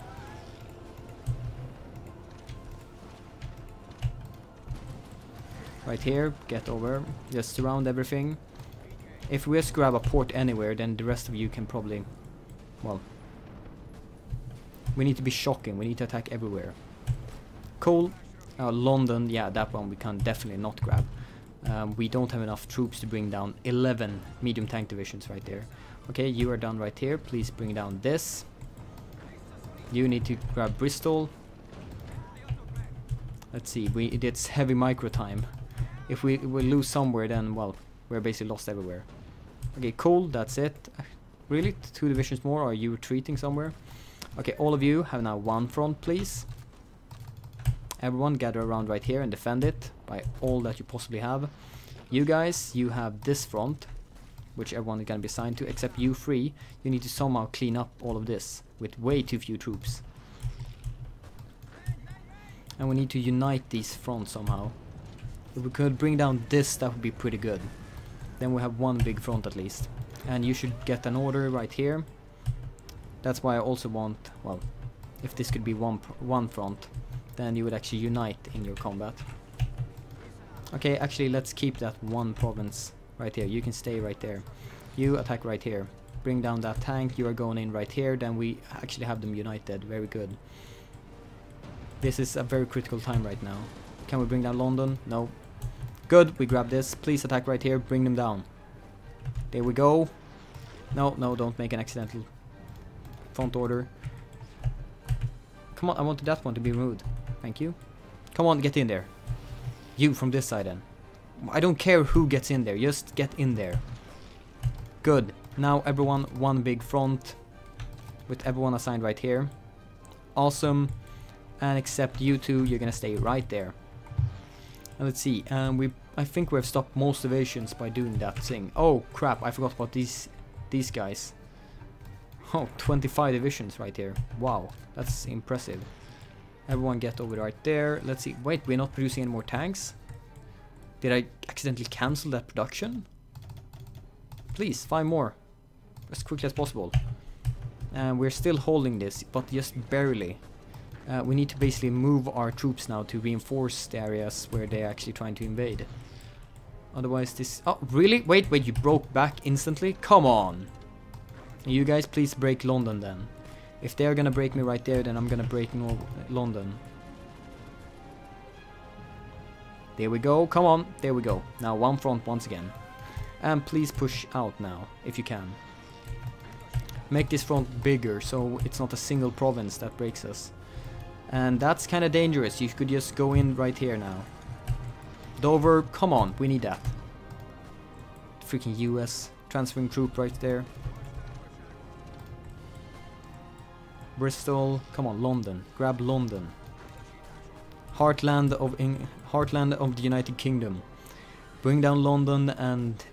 [SPEAKER 1] Right here, get over. Just surround everything. If we just grab a port anywhere, then the rest of you can probably... Well... We need to be shocking, we need to attack everywhere. Cool. Uh, London, yeah, that one we can definitely not grab. Um, we don't have enough troops to bring down 11 medium tank divisions right there. Okay, you are done right here. Please bring down this. You need to grab Bristol. Let's see, we it's heavy micro time. If we, we lose somewhere, then, well, we're basically lost everywhere. Okay, cool, that's it. Really? Two divisions more? Are you retreating somewhere? Okay, all of you have now one front, please. Everyone gather around right here and defend it by all that you possibly have. You guys, you have this front, which everyone is going to be assigned to, except you three. You need to somehow clean up all of this with way too few troops. And we need to unite these fronts somehow. If we could bring down this, that would be pretty good. Then we have one big front at least. And you should get an order right here. That's why I also want, well, if this could be one one front, then you would actually unite in your combat. Okay, actually let's keep that one province right here. You can stay right there. You attack right here. Bring down that tank, you are going in right here, then we actually have them united. Very good. This is a very critical time right now. Can we bring down London? No, Good, we grab this. Please attack right here, bring them down. There we go. No, no, don't make an accidental front order. Come on, I wanted that one to be removed. Thank you. Come on, get in there. You from this side then. I don't care who gets in there, just get in there. Good. Now everyone, one big front. With everyone assigned right here. Awesome. And except you two, you're gonna stay right there. And let's see, um, we I think we've stopped most evasions by doing that thing. Oh crap, I forgot about these these guys. Oh, 25 divisions right here. Wow, that's impressive. Everyone get over right there. Let's see. Wait, we're not producing any more tanks? Did I accidentally cancel that production? Please, five more. As quickly as possible. And we're still holding this, but just barely. Uh, we need to basically move our troops now to reinforce the areas where they're actually trying to invade. Otherwise this... Oh, really? Wait, wait, you broke back instantly? Come on! You guys please break London then. If they're gonna break me right there, then I'm gonna break no London. There we go, come on, there we go. Now one front once again. And please push out now, if you can. Make this front bigger, so it's not a single province that breaks us. And that's kinda dangerous, you could just go in right here now. Dover, come on, we need that. Freaking US, transferring troop right there. Bristol, come on, London, grab London. Heartland of Eng Heartland of the United Kingdom. Bring down London and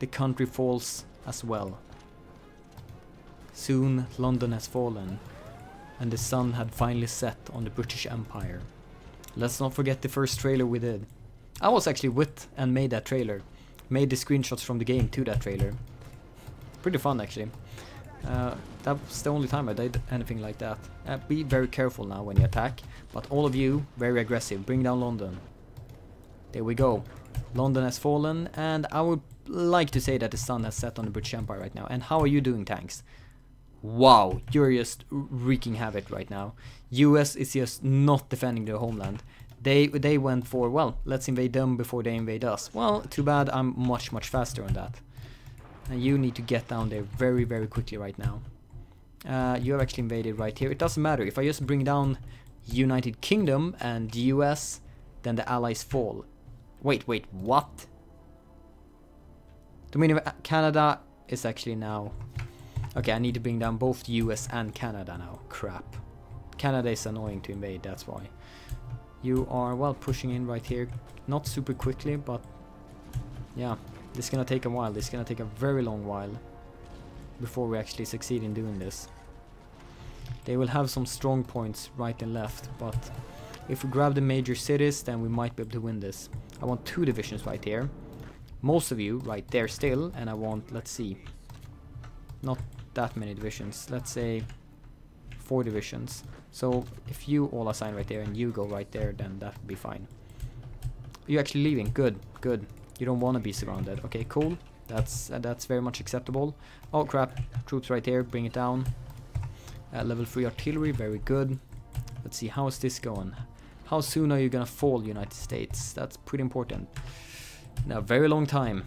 [SPEAKER 1] the country falls as well. Soon London has fallen and the sun had finally set on the British Empire. Let's not forget the first trailer we did. I was actually with and made that trailer. Made the screenshots from the game to that trailer. Pretty fun actually. Uh, that was the only time I did anything like that. Uh, be very careful now when you attack. But all of you, very aggressive. Bring down London. There we go. London has fallen and I would like to say that the sun has set on the British Empire right now. And how are you doing tanks? Wow, you're just wreaking havoc right now. US is just not defending their homeland. They they went for, well, let's invade them before they invade us. Well, too bad I'm much, much faster on that. And you need to get down there very, very quickly right now. Uh, you have actually invaded right here. It doesn't matter. If I just bring down United Kingdom and the US, then the Allies fall. Wait, wait, what? Dominion of Canada is actually now... Okay, I need to bring down both the US and Canada now. Crap. Canada is annoying to invade, that's why. You are, well, pushing in right here. Not super quickly, but... Yeah, this is gonna take a while. This is gonna take a very long while before we actually succeed in doing this. They will have some strong points right and left, but if we grab the major cities, then we might be able to win this. I want two divisions right here. Most of you right there still, and I want, let's see, not that many divisions. Let's say four divisions. So if you all assign right there and you go right there, then that would be fine. You're actually leaving. Good, good. You don't want to be surrounded. Okay, cool. That's uh, that's very much acceptable. Oh crap, troops right there, bring it down. Uh, level 3 artillery, very good. Let's see, how is this going? How soon are you gonna fall, United States? That's pretty important. Now, very long time.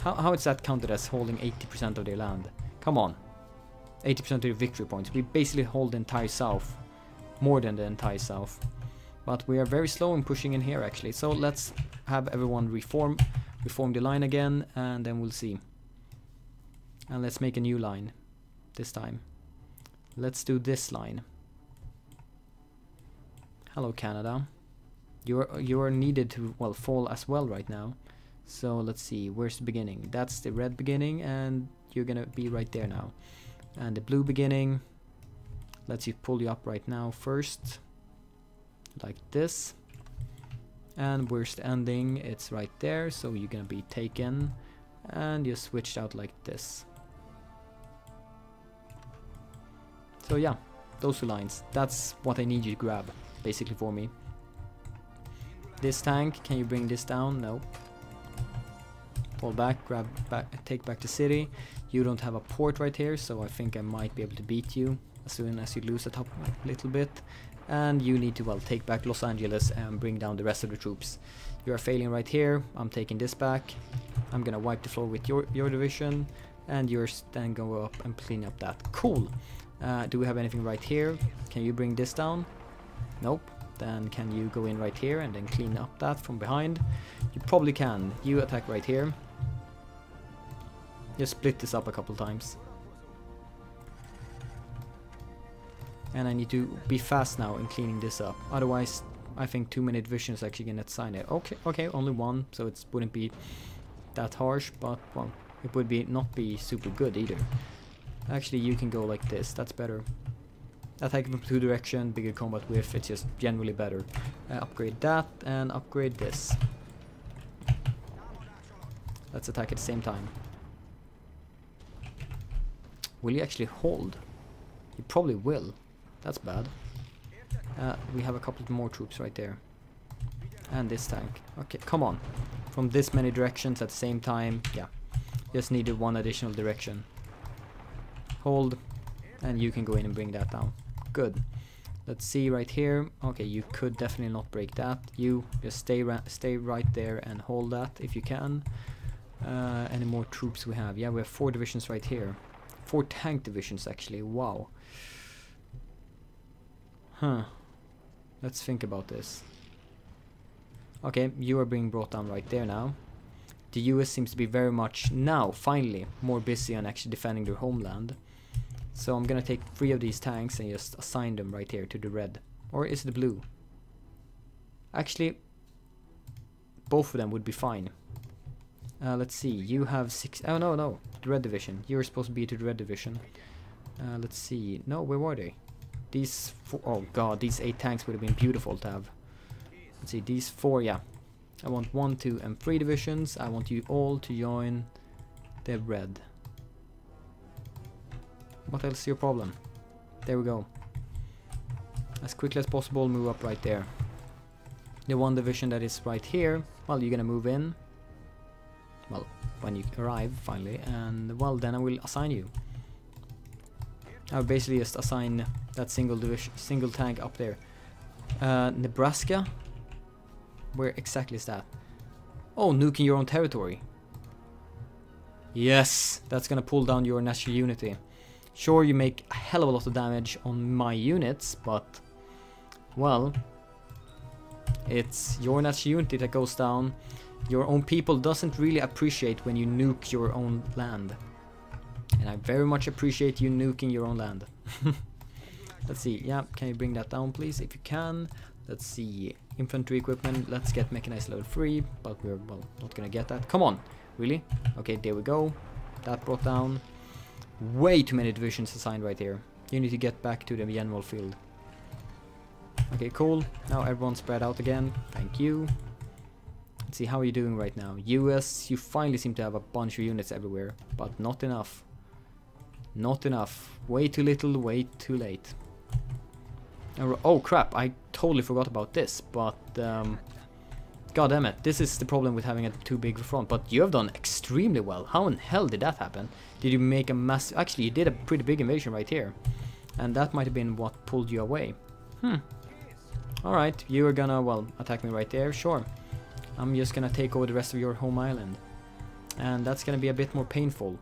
[SPEAKER 1] How, how is that counted as holding 80% of their land? Come on. 80% of your victory points. We basically hold the entire south. More than the entire south. But we are very slow in pushing in here actually. So let's have everyone reform reform the line again and then we'll see. And let's make a new line this time. Let's do this line. Hello Canada. You're you're needed to well fall as well right now. So let's see, where's the beginning? That's the red beginning and you're gonna be right there now. And the blue beginning, let's see pull you up right now first. Like this. And worst ending it's right there so you're gonna be taken. And you switched out like this. So yeah those two lines. That's what I need you to grab basically for me. This tank can you bring this down? No. Fall back grab back take back the city. You don't have a port right here so I think I might be able to beat you as soon as you lose the top a little bit and you need to well take back Los Angeles and bring down the rest of the troops. You are failing right here, I'm taking this back, I'm gonna wipe the floor with your, your division and yours then go up and clean up that. Cool! Uh, do we have anything right here? Can you bring this down? Nope. Then can you go in right here and then clean up that from behind? You probably can. You attack right here. Just split this up a couple times. And I need to be fast now in cleaning this up. Otherwise, I think two minute vision is actually gonna sign it. Okay, okay, only one, so it wouldn't be that harsh, but well, it would be not be super good either. Actually, you can go like this. That's better. Attack from two direction, bigger combat width. It's just generally better. Uh, upgrade that and upgrade this. Let's attack at the same time. Will he actually hold? He probably will. That's bad. Uh, we have a couple more troops right there. And this tank. Okay, come on. From this many directions at the same time. Yeah. Just needed one additional direction. Hold. And you can go in and bring that down. Good. Let's see right here. Okay, you could definitely not break that. You just stay stay right there and hold that if you can. Uh, any more troops we have? Yeah, we have four divisions right here. Four tank divisions actually. Wow. Huh. Let's think about this. Okay, you are being brought down right there now. The US seems to be very much now, finally, more busy on actually defending their homeland. So I'm gonna take three of these tanks and just assign them right here to the red. Or is it the blue? Actually, both of them would be fine. Uh, let's see, you have six... Oh, no, no, the red division. You're supposed to be to the red division. Uh, let's see, no, where were they? These four, oh god, these eight tanks would have been beautiful to have. Let's see, these four, yeah. I want one, two, and three divisions. I want you all to join the red. What else is your problem? There we go. As quickly as possible, move up right there. The one division that is right here, well, you're gonna move in. Well, when you arrive, finally, and well, then I will assign you. I'll basically just assign that single division, single tank up there. Uh, Nebraska? Where exactly is that? Oh, nuking your own territory. Yes, that's gonna pull down your national unity. Sure, you make a hell of a lot of damage on my units, but... Well... It's your national unity that goes down. Your own people doesn't really appreciate when you nuke your own land. And I very much appreciate you nuking your own land. [LAUGHS] Let's see, yeah, can you bring that down please, if you can. Let's see, infantry equipment, let's get mechanized level 3, but we're, well, not gonna get that. Come on, really? Okay, there we go. That brought down way too many divisions assigned right here. You need to get back to the general field. Okay, cool. Now everyone spread out again. Thank you. Let's see, how are you doing right now? US, you finally seem to have a bunch of units everywhere, but not enough. Not enough. Way too little, way too late. Oh crap, I totally forgot about this, but um, god damn it, this is the problem with having a too big front, but you have done extremely well. How in hell did that happen? Did you make a massive... Actually, you did a pretty big invasion right here. And that might have been what pulled you away. Hmm. Alright, you are gonna, well, attack me right there, sure. I'm just gonna take over the rest of your home island. And that's gonna be a bit more painful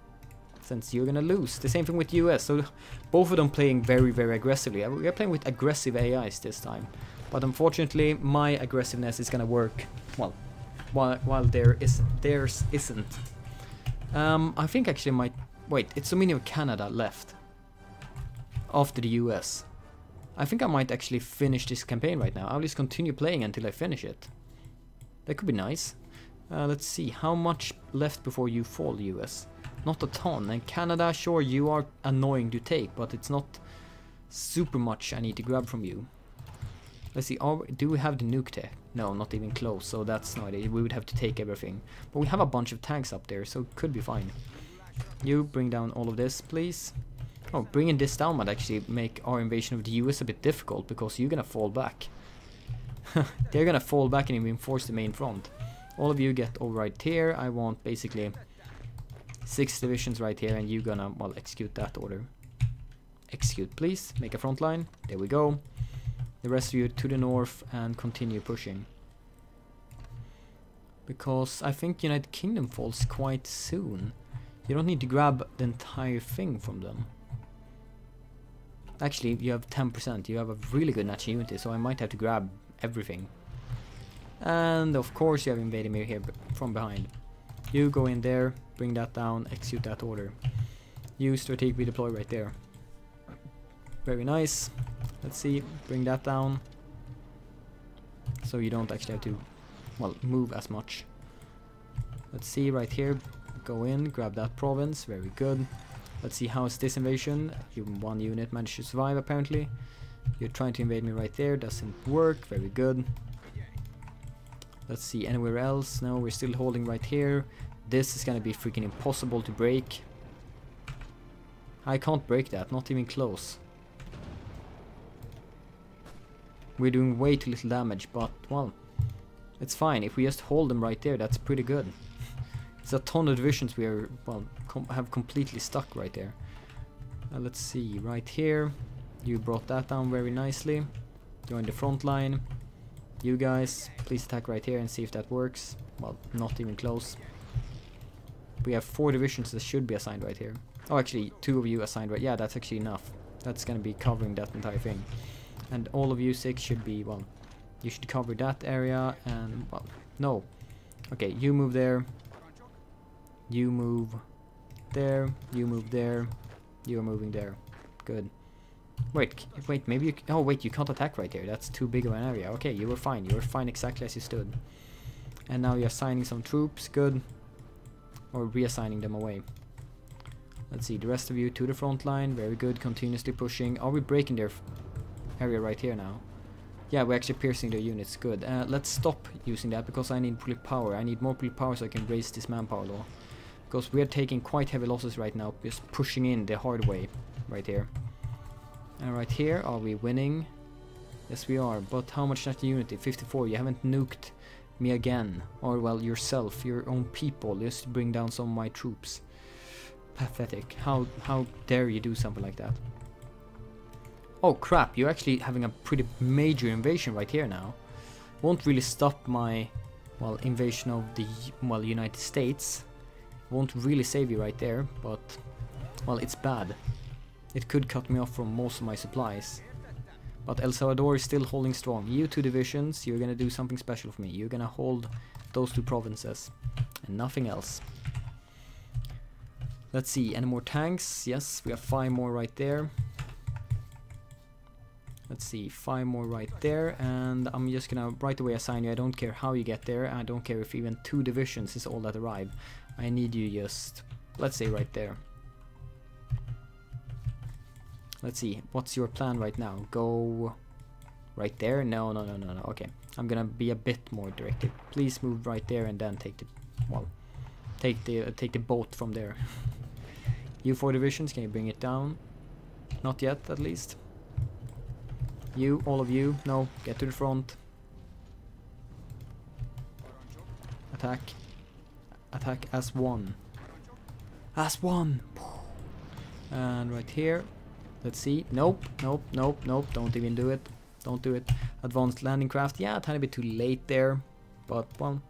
[SPEAKER 1] you're gonna lose. The same thing with US, so both of them playing very, very aggressively. We're playing with aggressive AIs this time. But unfortunately, my aggressiveness is gonna work, well, while, while there is, theirs isn't. Um, I think actually my... Wait, it's Dominion of Canada left. After the US. I think I might actually finish this campaign right now. I'll just continue playing until I finish it. That could be nice. Uh, let's see, how much left before you fall, US? Not a ton. And Canada, sure, you are annoying to take, but it's not super much I need to grab from you. Let's see, are, do we have the nuke tech? No, not even close, so that's not it. We would have to take everything. But we have a bunch of tanks up there, so it could be fine. You bring down all of this, please. Oh, bringing this down might actually make our invasion of the US a bit difficult, because you're gonna fall back. [LAUGHS] They're gonna fall back and reinforce the main front. All of you get over right here. I want basically six divisions right here and you're gonna, well, execute that order. Execute, please. Make a front line. There we go. The rest of you to the north and continue pushing. Because I think United Kingdom falls quite soon. You don't need to grab the entire thing from them. Actually, you have 10%. You have a really good national unity, so I might have to grab everything. And of course you have invaded me here from behind. You go in there, bring that down, execute that order. You strategically deploy right there. Very nice. Let's see, bring that down. So you don't actually have to, well, move as much. Let's see right here, go in, grab that province, very good. Let's see how is this invasion. One unit managed to survive apparently. You're trying to invade me right there, doesn't work, very good. Let's see, anywhere else? No, we're still holding right here. This is gonna be freaking impossible to break. I can't break that, not even close. We're doing way too little damage, but, well, it's fine. If we just hold them right there, that's pretty good. [LAUGHS] it's a ton of divisions we are, well, com have completely stuck right there. Uh, let's see, right here, you brought that down very nicely. Join the front line. You guys, please attack right here and see if that works. Well, not even close. We have four divisions that should be assigned right here. Oh, actually, two of you assigned right. Yeah, that's actually enough. That's gonna be covering that entire thing. And all of you six should be, well, you should cover that area and, well, no. Okay, you move there. You move there. You move there. You are moving there. Good. Wait, wait, maybe you... Oh, wait, you can't attack right there. That's too big of an area. Okay, you were fine. You were fine exactly as you stood. And now you're assigning some troops. Good. Or reassigning them away. Let's see, the rest of you to the front line. Very good, continuously pushing. Are we breaking their area right here now? Yeah, we're actually piercing their units. Good. Uh, let's stop using that because I need power. I need more power so I can raise this manpower law. Because we're taking quite heavy losses right now, just pushing in the hard way right here. And right here, are we winning? Yes, we are. But how much national unity? 54. You haven't nuked me again. Or, well, yourself, your own people, just bring down some of my troops. Pathetic. How, how dare you do something like that? Oh crap, you're actually having a pretty major invasion right here now. Won't really stop my, well, invasion of the, well, United States. Won't really save you right there, but, well, it's bad. It could cut me off from most of my supplies. But El Salvador is still holding strong. You two divisions, you're gonna do something special for me. You're gonna hold those two provinces. And nothing else. Let's see, any more tanks? Yes, we have five more right there. Let's see, five more right there, and I'm just gonna right away assign you. I don't care how you get there, I don't care if even two divisions is all that arrive. I need you just, let's say right there. Let's see, what's your plan right now? Go right there? No, no, no, no, no. Okay, I'm gonna be a bit more directed. Please move right there and then take the, well, take the uh, take the boat from there. you four divisions, can you bring it down? Not yet, at least. You, all of you, no, get to the front. Attack. Attack as one. As one! And right here, Let's see. Nope, nope, nope, nope. Don't even do it. Don't do it. Advanced landing craft. Yeah, a tiny bit too late there. But, well,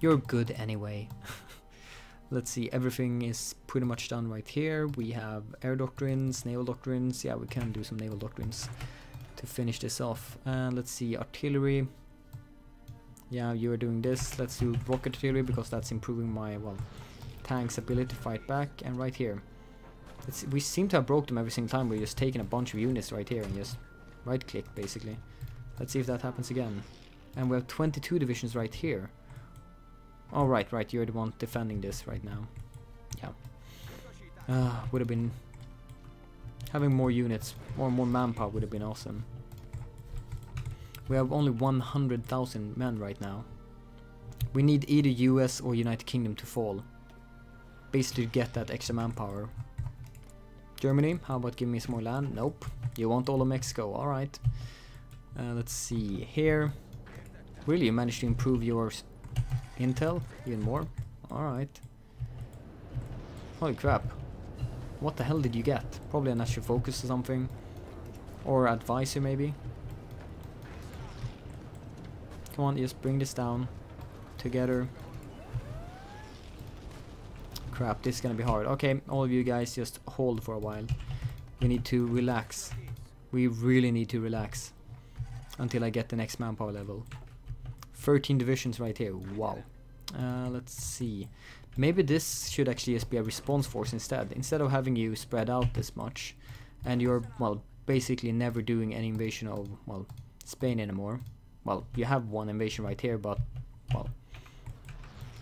[SPEAKER 1] you're good anyway. [LAUGHS] Let's see. Everything is pretty much done right here. We have air doctrines, naval doctrines. Yeah, we can do some naval doctrines to finish this off. And let's see. Artillery. Yeah, you're doing this. Let's do rocket artillery because that's improving my, well, tank's ability to fight back. And right here. It's, we seem to have broke them every single time. We're just taking a bunch of units right here and just right click basically. Let's see if that happens again. And we have 22 divisions right here. Oh right, right, you're the one defending this right now. Yeah. Uh, would have been... Having more units, or more manpower would have been awesome. We have only 100,000 men right now. We need either US or United Kingdom to fall. Basically get that extra manpower. Germany, how about give me some more land? Nope. You want all of Mexico, alright. Uh, let's see, here. Really, you managed to improve your intel even more? Alright. Holy crap. What the hell did you get? Probably an national focus or something. Or advisor maybe. Come on, just bring this down. Together. Crap, this is gonna be hard. Okay, all of you guys just hold for a while. We need to relax. We really need to relax. Until I get the next manpower level. 13 divisions right here. Wow. Uh, let's see. Maybe this should actually just be a response force instead. Instead of having you spread out this much. And you're, well, basically never doing any invasion of, well, Spain anymore. Well, you have one invasion right here, but, well,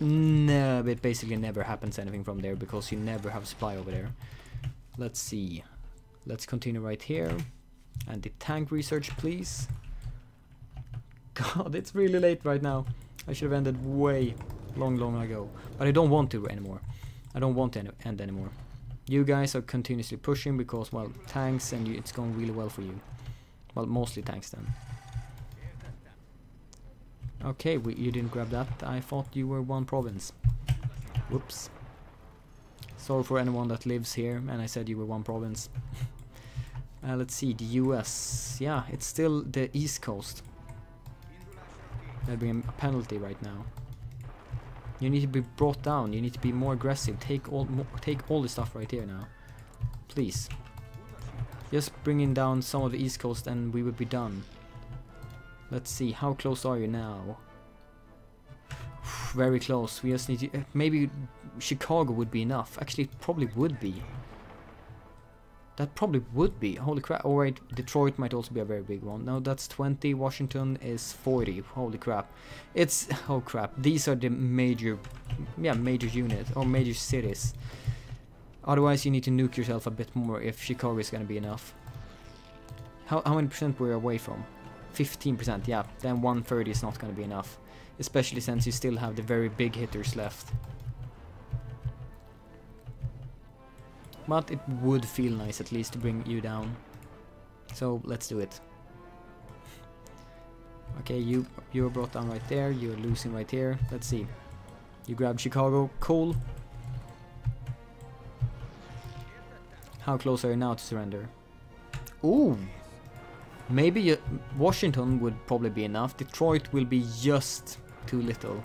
[SPEAKER 1] no, it basically never happens anything from there because you never have supply over there. Let's see. Let's continue right here. And the tank research, please. [LAUGHS] God, it's really late right now. I should have ended way long, long ago. But I don't want to anymore. I don't want to end anymore. You guys are continuously pushing because, well, tanks and you, it's going really well for you. Well, mostly tanks then. Okay, we, you didn't grab that. I thought you were one province. Whoops. Sorry for anyone that lives here, and I said you were one province. [LAUGHS] uh, let's see, the US. Yeah, it's still the East Coast. That'd be a penalty right now. You need to be brought down. You need to be more aggressive. Take all, take all the stuff right here now, please. Just bringing down some of the East Coast, and we would be done. Let's see. How close are you now? [SIGHS] Very close. We just need to. Uh, maybe Chicago would be enough. Actually, it probably would be. That probably would be. Holy crap. Oh wait, Detroit might also be a very big one. No, that's 20. Washington is 40. Holy crap. It's... Oh crap. These are the major... Yeah, major units. Or major cities. Otherwise, you need to nuke yourself a bit more if Chicago is gonna be enough. How, how many percent we're away from? 15%, yeah. Then 130 is not gonna be enough. Especially since you still have the very big hitters left. But it would feel nice at least to bring you down. So let's do it. Okay, you you're brought down right there, you're losing right here. Let's see. You grab Chicago, cool. How close are you now to surrender? Ooh! Maybe Washington would probably be enough. Detroit will be just too little.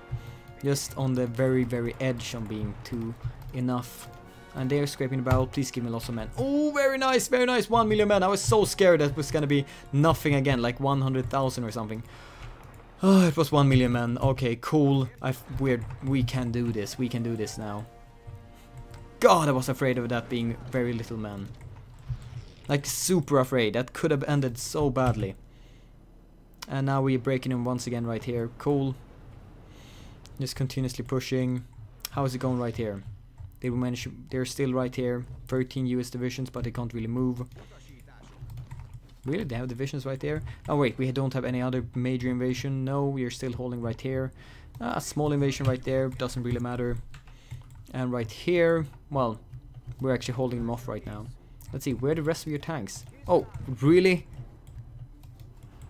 [SPEAKER 1] Just on the very, very edge on being too enough and they're scraping the barrel. Please give me lots of men. Oh, very nice, very nice. 1 million men. I was so scared that was gonna be nothing again, like 100,000 or something. Oh, it was 1 million men. Okay, cool. I weird. We can do this. We can do this now. God, I was afraid of that being very little men. Like, super afraid. That could have ended so badly. And now we're breaking him once again right here. Cool. Just continuously pushing. How is it going right here? They will manage. They're still right here. 13 US divisions, but they can't really move. Really? They have divisions right there? Oh wait, we don't have any other major invasion. No, we are still holding right here. Uh, a small invasion right there. Doesn't really matter. And right here, well, we're actually holding them off right now. Let's see, where the rest of your tanks? Oh, really?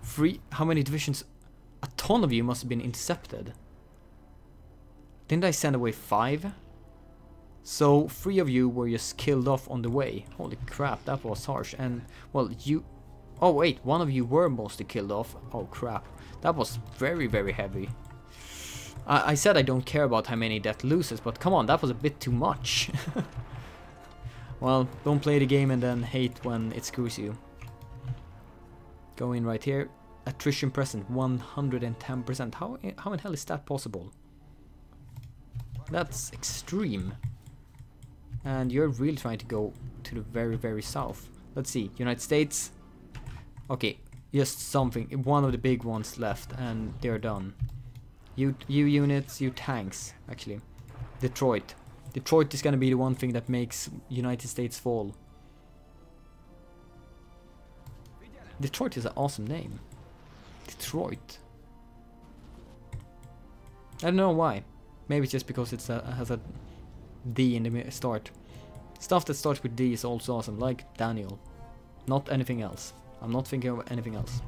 [SPEAKER 1] Three? How many divisions? A ton of you must have been intercepted. Didn't I send away five? So three of you were just killed off on the way. Holy crap, that was harsh. And, well, you... Oh wait, one of you were mostly killed off. Oh crap. That was very, very heavy. I, I said I don't care about how many that loses, but come on, that was a bit too much. [LAUGHS] well, don't play the game and then hate when it screws you. Go in right here. Attrition present, 110%. How, how in hell is that possible? That's extreme. And you're really trying to go to the very, very south. Let's see, United States. Okay, just something, one of the big ones left and they're done. You, you units, you tanks, actually. Detroit. Detroit is gonna be the one thing that makes United States fall. Detroit is an awesome name. Detroit. I don't know why. Maybe it's just because it has a D in the start. Stuff that starts with D is also awesome, like Daniel. Not anything else. I'm not thinking of anything else.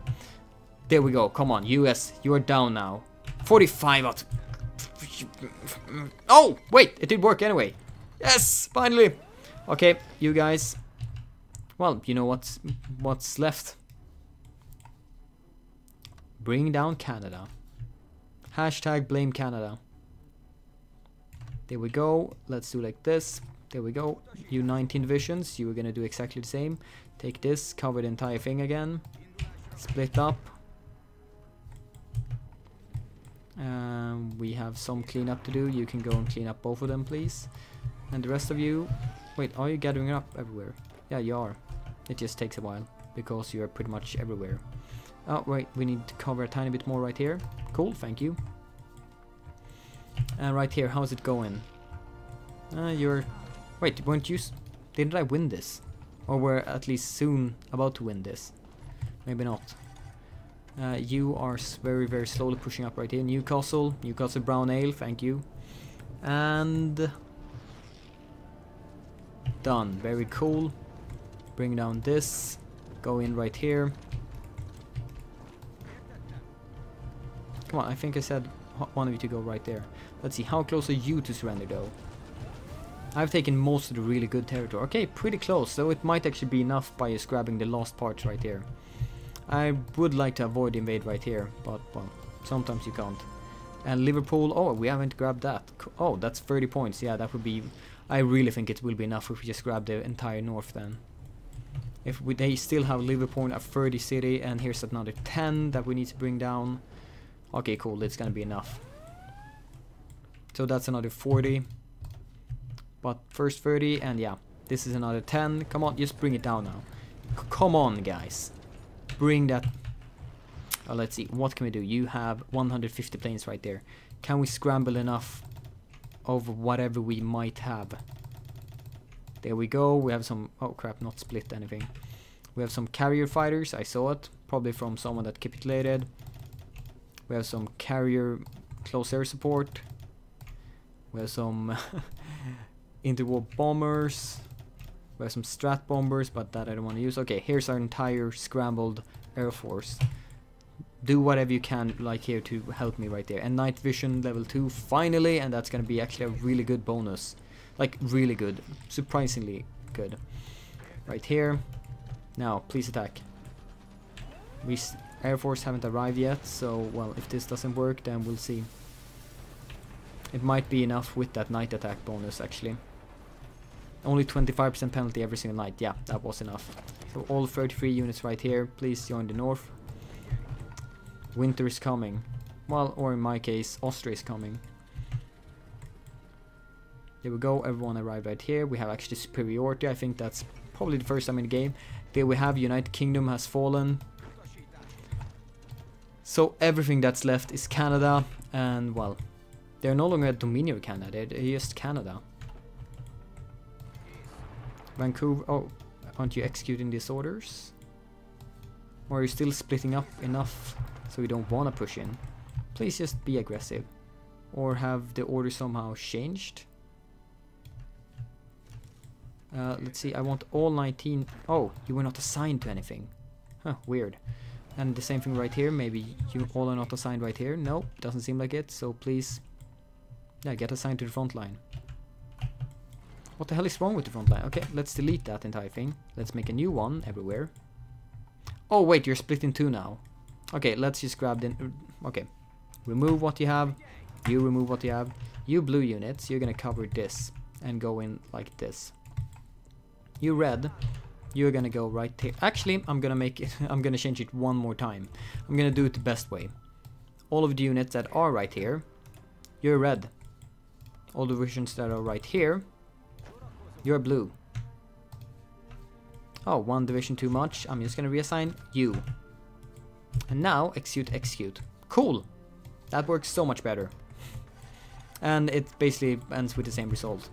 [SPEAKER 1] There we go, come on, US, you are down now. 45 out. Oh, wait, it did work anyway. Yes, finally. Okay, you guys. Well, you know what's what's left. Bring down Canada. Hashtag blame Canada. There we go. Let's do like this. There we go. You 19 divisions. You were gonna do exactly the same. Take this, cover the entire thing again. Split up. Um, we have some cleanup to do. You can go and clean up both of them, please. And the rest of you... Wait, are you gathering up everywhere? Yeah, you are. It just takes a while. because you're pretty much everywhere. Oh, wait, we need to cover a tiny bit more right here. Cool, thank you. And right here, how's it going? Uh, you're... Wait, weren't you... Didn't I win this? Or we're at least soon about to win this? Maybe not. Uh, you are very, very slowly pushing up right here. Newcastle, Newcastle Brown Ale, thank you. And... Done, very cool. Bring down this. Go in right here. Come on, I think I said one of you to go right there. Let's see, how close are you to surrender though? I've taken most of the really good territory. Okay, pretty close, so it might actually be enough by just grabbing the last parts right here. I would like to avoid invade right here, but well, sometimes you can't. And Liverpool, oh, we haven't grabbed that. Oh, that's 30 points. Yeah, that would be... I really think it will be enough if we just grab the entire north then. If we, they still have Liverpool a 30 city, and here's another 10 that we need to bring down. Okay, cool, it's gonna be enough. So that's another 40. But first 30, and yeah, this is another 10. Come on, just bring it down now. C come on, guys. Bring that... Oh, let's see, what can we do? You have 150 planes right there. Can we scramble enough over whatever we might have? There we go, we have some... Oh crap, not split anything. We have some carrier fighters, I saw it. Probably from someone that capitulated. We have some carrier close air support. We have some [LAUGHS] interwar bombers. We have some strat bombers, but that I don't want to use. Okay, here's our entire scrambled air force. Do whatever you can, like here, to help me right there. And night vision level 2, finally, and that's gonna be actually a really good bonus. Like, really good. Surprisingly good. Right here. Now, please attack. We Air Force haven't arrived yet, so, well, if this doesn't work, then we'll see. It might be enough with that night attack bonus, actually. Only 25% penalty every single night. Yeah, that was enough. So all 33 units right here, please join the north. Winter is coming. Well, or in my case, Austria is coming. There we go, everyone arrived right here. We have actually superiority, I think that's probably the first time in the game. There we have United Kingdom has fallen. So everything that's left is Canada, and well, they're no longer a Dominion of Canada, they're just Canada. Vancouver, oh, aren't you executing these orders? Or are you still splitting up enough so you don't want to push in? Please just be aggressive. Or have the order somehow changed? Uh, let's see, I want all 19... Oh, you were not assigned to anything. Huh, weird. And the same thing right here, maybe you all are not assigned right here. No, doesn't seem like it, so please... Yeah, get assigned to the front line. What the hell is wrong with the front line? Okay, let's delete that entire thing. Let's make a new one everywhere. Oh wait, you're split in two now. Okay, let's just grab the... Okay. Remove what you have. You remove what you have. You blue units, you're gonna cover this. And go in like this. You red, you're gonna go right here. Actually, I'm gonna make it... [LAUGHS] I'm gonna change it one more time. I'm gonna do it the best way. All of the units that are right here, you're red. All the versions that are right here, you're blue. Oh, one division too much. I'm just gonna reassign you. And now, execute, execute. Cool! That works so much better. And it basically ends with the same result.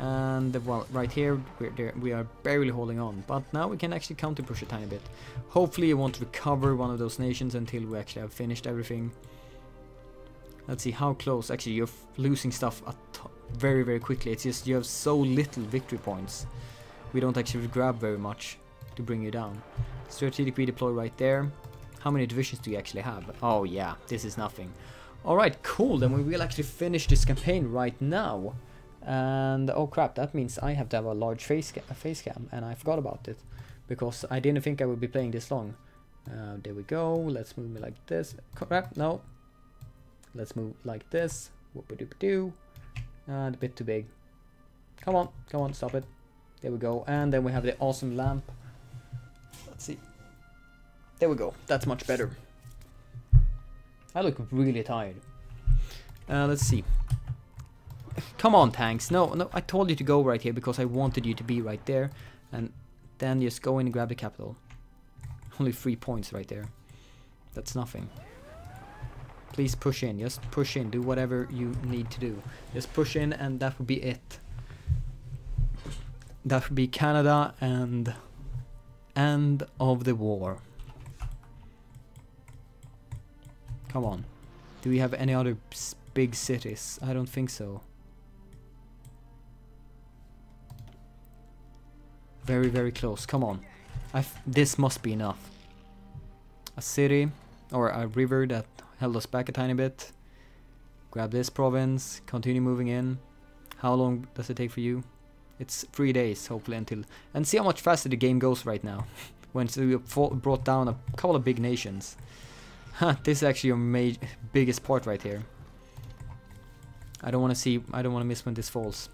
[SPEAKER 1] And well, right here, we're there, we are barely holding on. But now we can actually counter push a tiny bit. Hopefully you won't recover one of those nations until we actually have finished everything. Let's see how close. Actually, you're losing stuff very, very quickly. It's just you have so little victory points. We don't actually grab very much to bring you down. Strategic redeploy right there. How many divisions do you actually have? Oh yeah, this is nothing. Alright, cool. Then we will actually finish this campaign right now. And oh crap, that means I have to have a large face, ca face cam, and I forgot about it. Because I didn't think I would be playing this long. Uh, there we go, let's move me like this. Crap, no, Let's move like this. Whoop-a-doop-doo. And a bit too big. Come on, come on, stop it. There we go. And then we have the awesome lamp. Let's see. There we go. That's much better. I look really tired. Uh, let's see. [LAUGHS] Come on, tanks. No, no, I told you to go right here because I wanted you to be right there. And then just go in and grab the capital. Only three points right there. That's nothing. Please push in. Just push in. Do whatever you need to do. Just push in and that would be it. That would be Canada and end of the war. Come on. Do we have any other big cities? I don't think so. Very, very close. Come on. this must be enough. A city or a river that held us back a tiny bit. Grab this province, continue moving in. How long does it take for you? It's three days, hopefully, until... And see how much faster the game goes right now. [LAUGHS] when we brought down a couple of big nations. [LAUGHS] this is actually your major, biggest part right here. I don't want to see... I don't want to miss when this falls.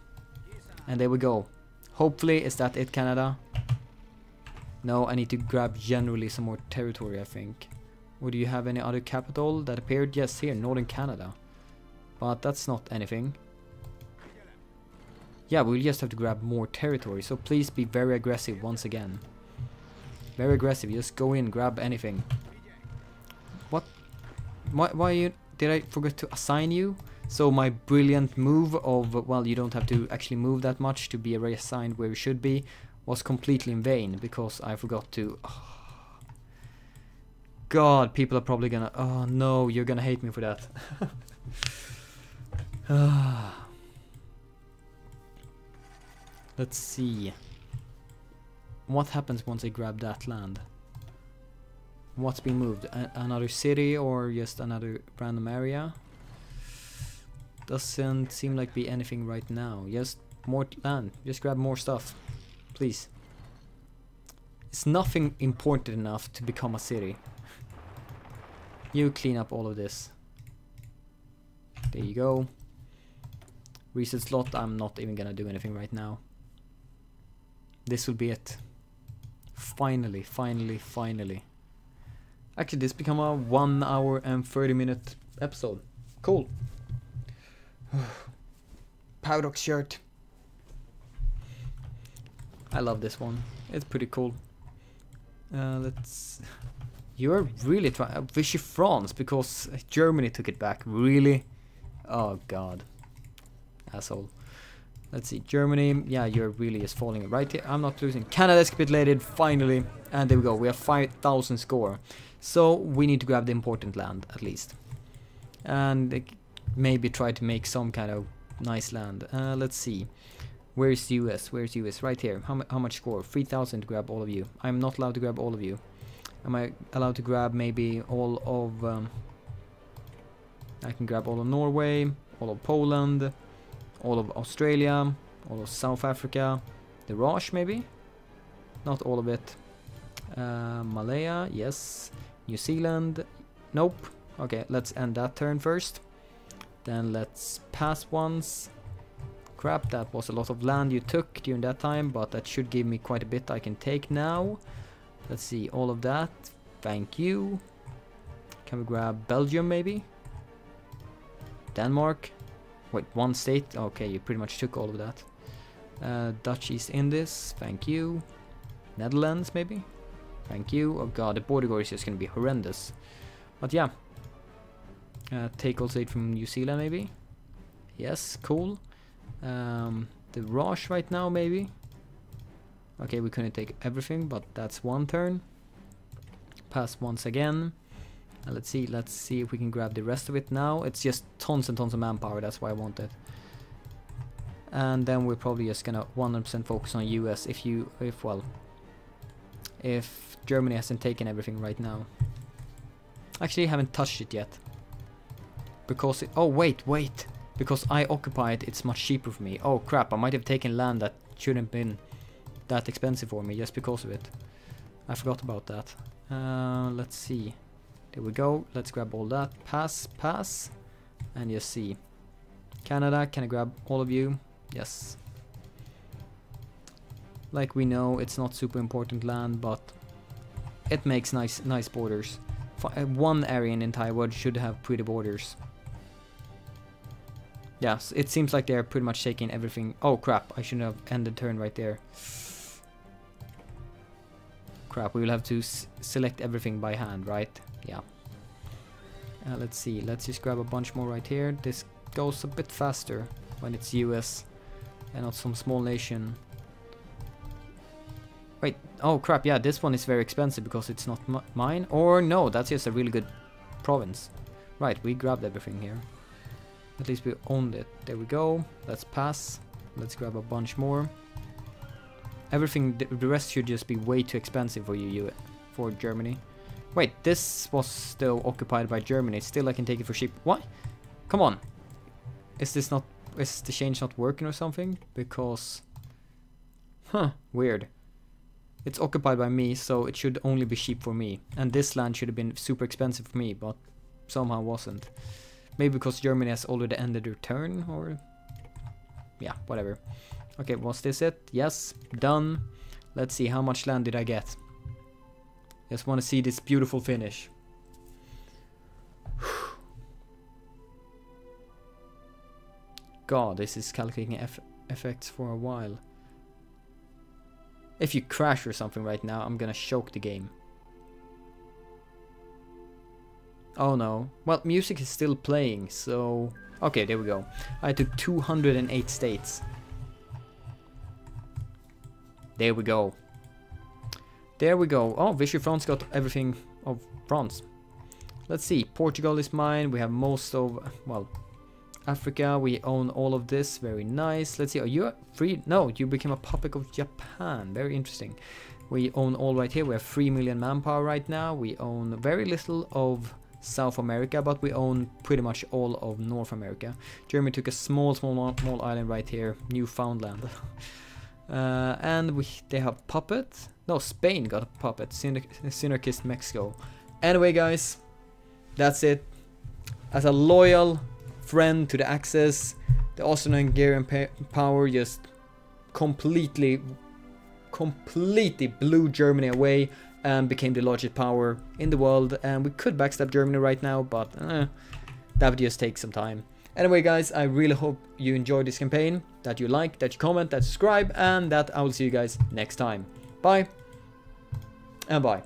[SPEAKER 1] And there we go. Hopefully, is that it, Canada? No, I need to grab generally some more territory, I think. Do you have any other capital that appeared? Yes, here, Northern Canada. But that's not anything. Yeah, we'll just have to grab more territory, so please be very aggressive once again. Very aggressive, just go in, grab anything. What? Why, why you, did I forget to assign you? So my brilliant move of, well, you don't have to actually move that much to be reassigned where you should be, was completely in vain, because I forgot to... Oh, God, people are probably gonna... Oh no, you're gonna hate me for that. [LAUGHS] Ah. Let's see. What happens once I grab that land? What's been moved? A another city or just another random area? Doesn't seem like be anything right now. Just more land. Just grab more stuff. Please. It's nothing important enough to become a city. You clean up all of this. There you go. Reset slot, I'm not even gonna do anything right now. This will be it. Finally, finally, finally. Actually, this become a 1 hour and 30 minute episode. Cool. [SIGHS] Paradox shirt. I love this one. It's pretty cool. Uh, let's... You're really trying... Uh, Vichy France, because Germany took it back. Really? Oh god. Asshole. Let's see, Germany, yeah, you're really just falling right here. I'm not losing. Canada Canada's capitulated, finally. And there we go, we have 5,000 score. So we need to grab the important land, at least. And maybe try to make some kind of nice land. Uh, let's see. Where's the US? Where's US? Right here. How, how much score? 3,000 to grab all of you. I'm not allowed to grab all of you. Am I allowed to grab maybe all of... Um, I can grab all of Norway, all of Poland, all of Australia, all of South Africa, the Raj maybe? Not all of it. Uh, Malaya, yes. New Zealand, nope. Okay, let's end that turn first. Then let's pass once. Crap, that was a lot of land you took during that time, but that should give me quite a bit I can take now. Let's see, all of that. Thank you. Can we grab Belgium maybe? Denmark? Wait, one state? Okay, you pretty much took all of that. Uh, Dutch East Indies, thank you. Netherlands, maybe? Thank you. Oh god, the border gore is just gonna be horrendous. But yeah. Uh, take all state from New Zealand, maybe? Yes, cool. Um, the Raj right now, maybe? Okay, we couldn't take everything, but that's one turn. Pass once again. Uh, let's see, let's see if we can grab the rest of it now. It's just tons and tons of manpower, that's why I want it. And then we're probably just gonna 100% focus on US if you, if well, if Germany hasn't taken everything right now. Actually, I haven't touched it yet. Because it, oh wait, wait. Because I occupy it, it's much cheaper for me. Oh crap, I might have taken land that shouldn't have been that expensive for me just because of it. I forgot about that. Uh, let's see. There we go. Let's grab all that. Pass, pass. And just see. Canada, can I grab all of you? Yes. Like we know, it's not super important land, but it makes nice nice borders. Uh, one area in entire world should have pretty borders. Yes, it seems like they're pretty much taking everything. Oh crap, I shouldn't have ended turn right there. Crap, we will have to select everything by hand, right? Yeah. Uh, let's see, let's just grab a bunch more right here. This goes a bit faster when it's US and not some small nation. Wait, oh crap, yeah, this one is very expensive because it's not mine. Or no, that's just a really good province. Right, we grabbed everything here. At least we owned it. There we go. Let's pass. Let's grab a bunch more. Everything, the rest should just be way too expensive for you, for Germany. Wait, this was still occupied by Germany. Still I can take it for cheap. What? Come on. Is this not, is the change not working or something? Because, huh, weird. It's occupied by me, so it should only be cheap for me. And this land should have been super expensive for me, but somehow wasn't. Maybe because Germany has already ended their turn, or... Yeah, whatever. Okay, was this it? Yes, done. Let's see, how much land did I get? Just want to see this beautiful finish. [SIGHS] God, this is calculating effects for a while. If you crash or something right now, I'm gonna choke the game. Oh no. Well, music is still playing, so... Okay, there we go. I took 208 states. There we go. There we go. Oh, Vichy France got everything of bronze. Let's see. Portugal is mine. We have most of, well, Africa. We own all of this. Very nice. Let's see. Oh, Are you free? No, you became a puppet of Japan. Very interesting. We own all right here. We have 3 million manpower right now. We own very little of South America, but we own pretty much all of North America. Germany took a small, small, small island right here, Newfoundland. [LAUGHS] uh, and we they have puppet. No, Spain got a puppet. Synarchist Mexico. Anyway, guys, that's it. As a loyal friend to the Axis, the Austrian-Hungarian power just completely, completely blew Germany away and became the largest power in the world. And we could backstab Germany right now, but eh, that would just take some time. Anyway, guys, I really hope you enjoyed this campaign, that you like, that you comment, that you subscribe, and that I will see you guys next time. Bye, and bye.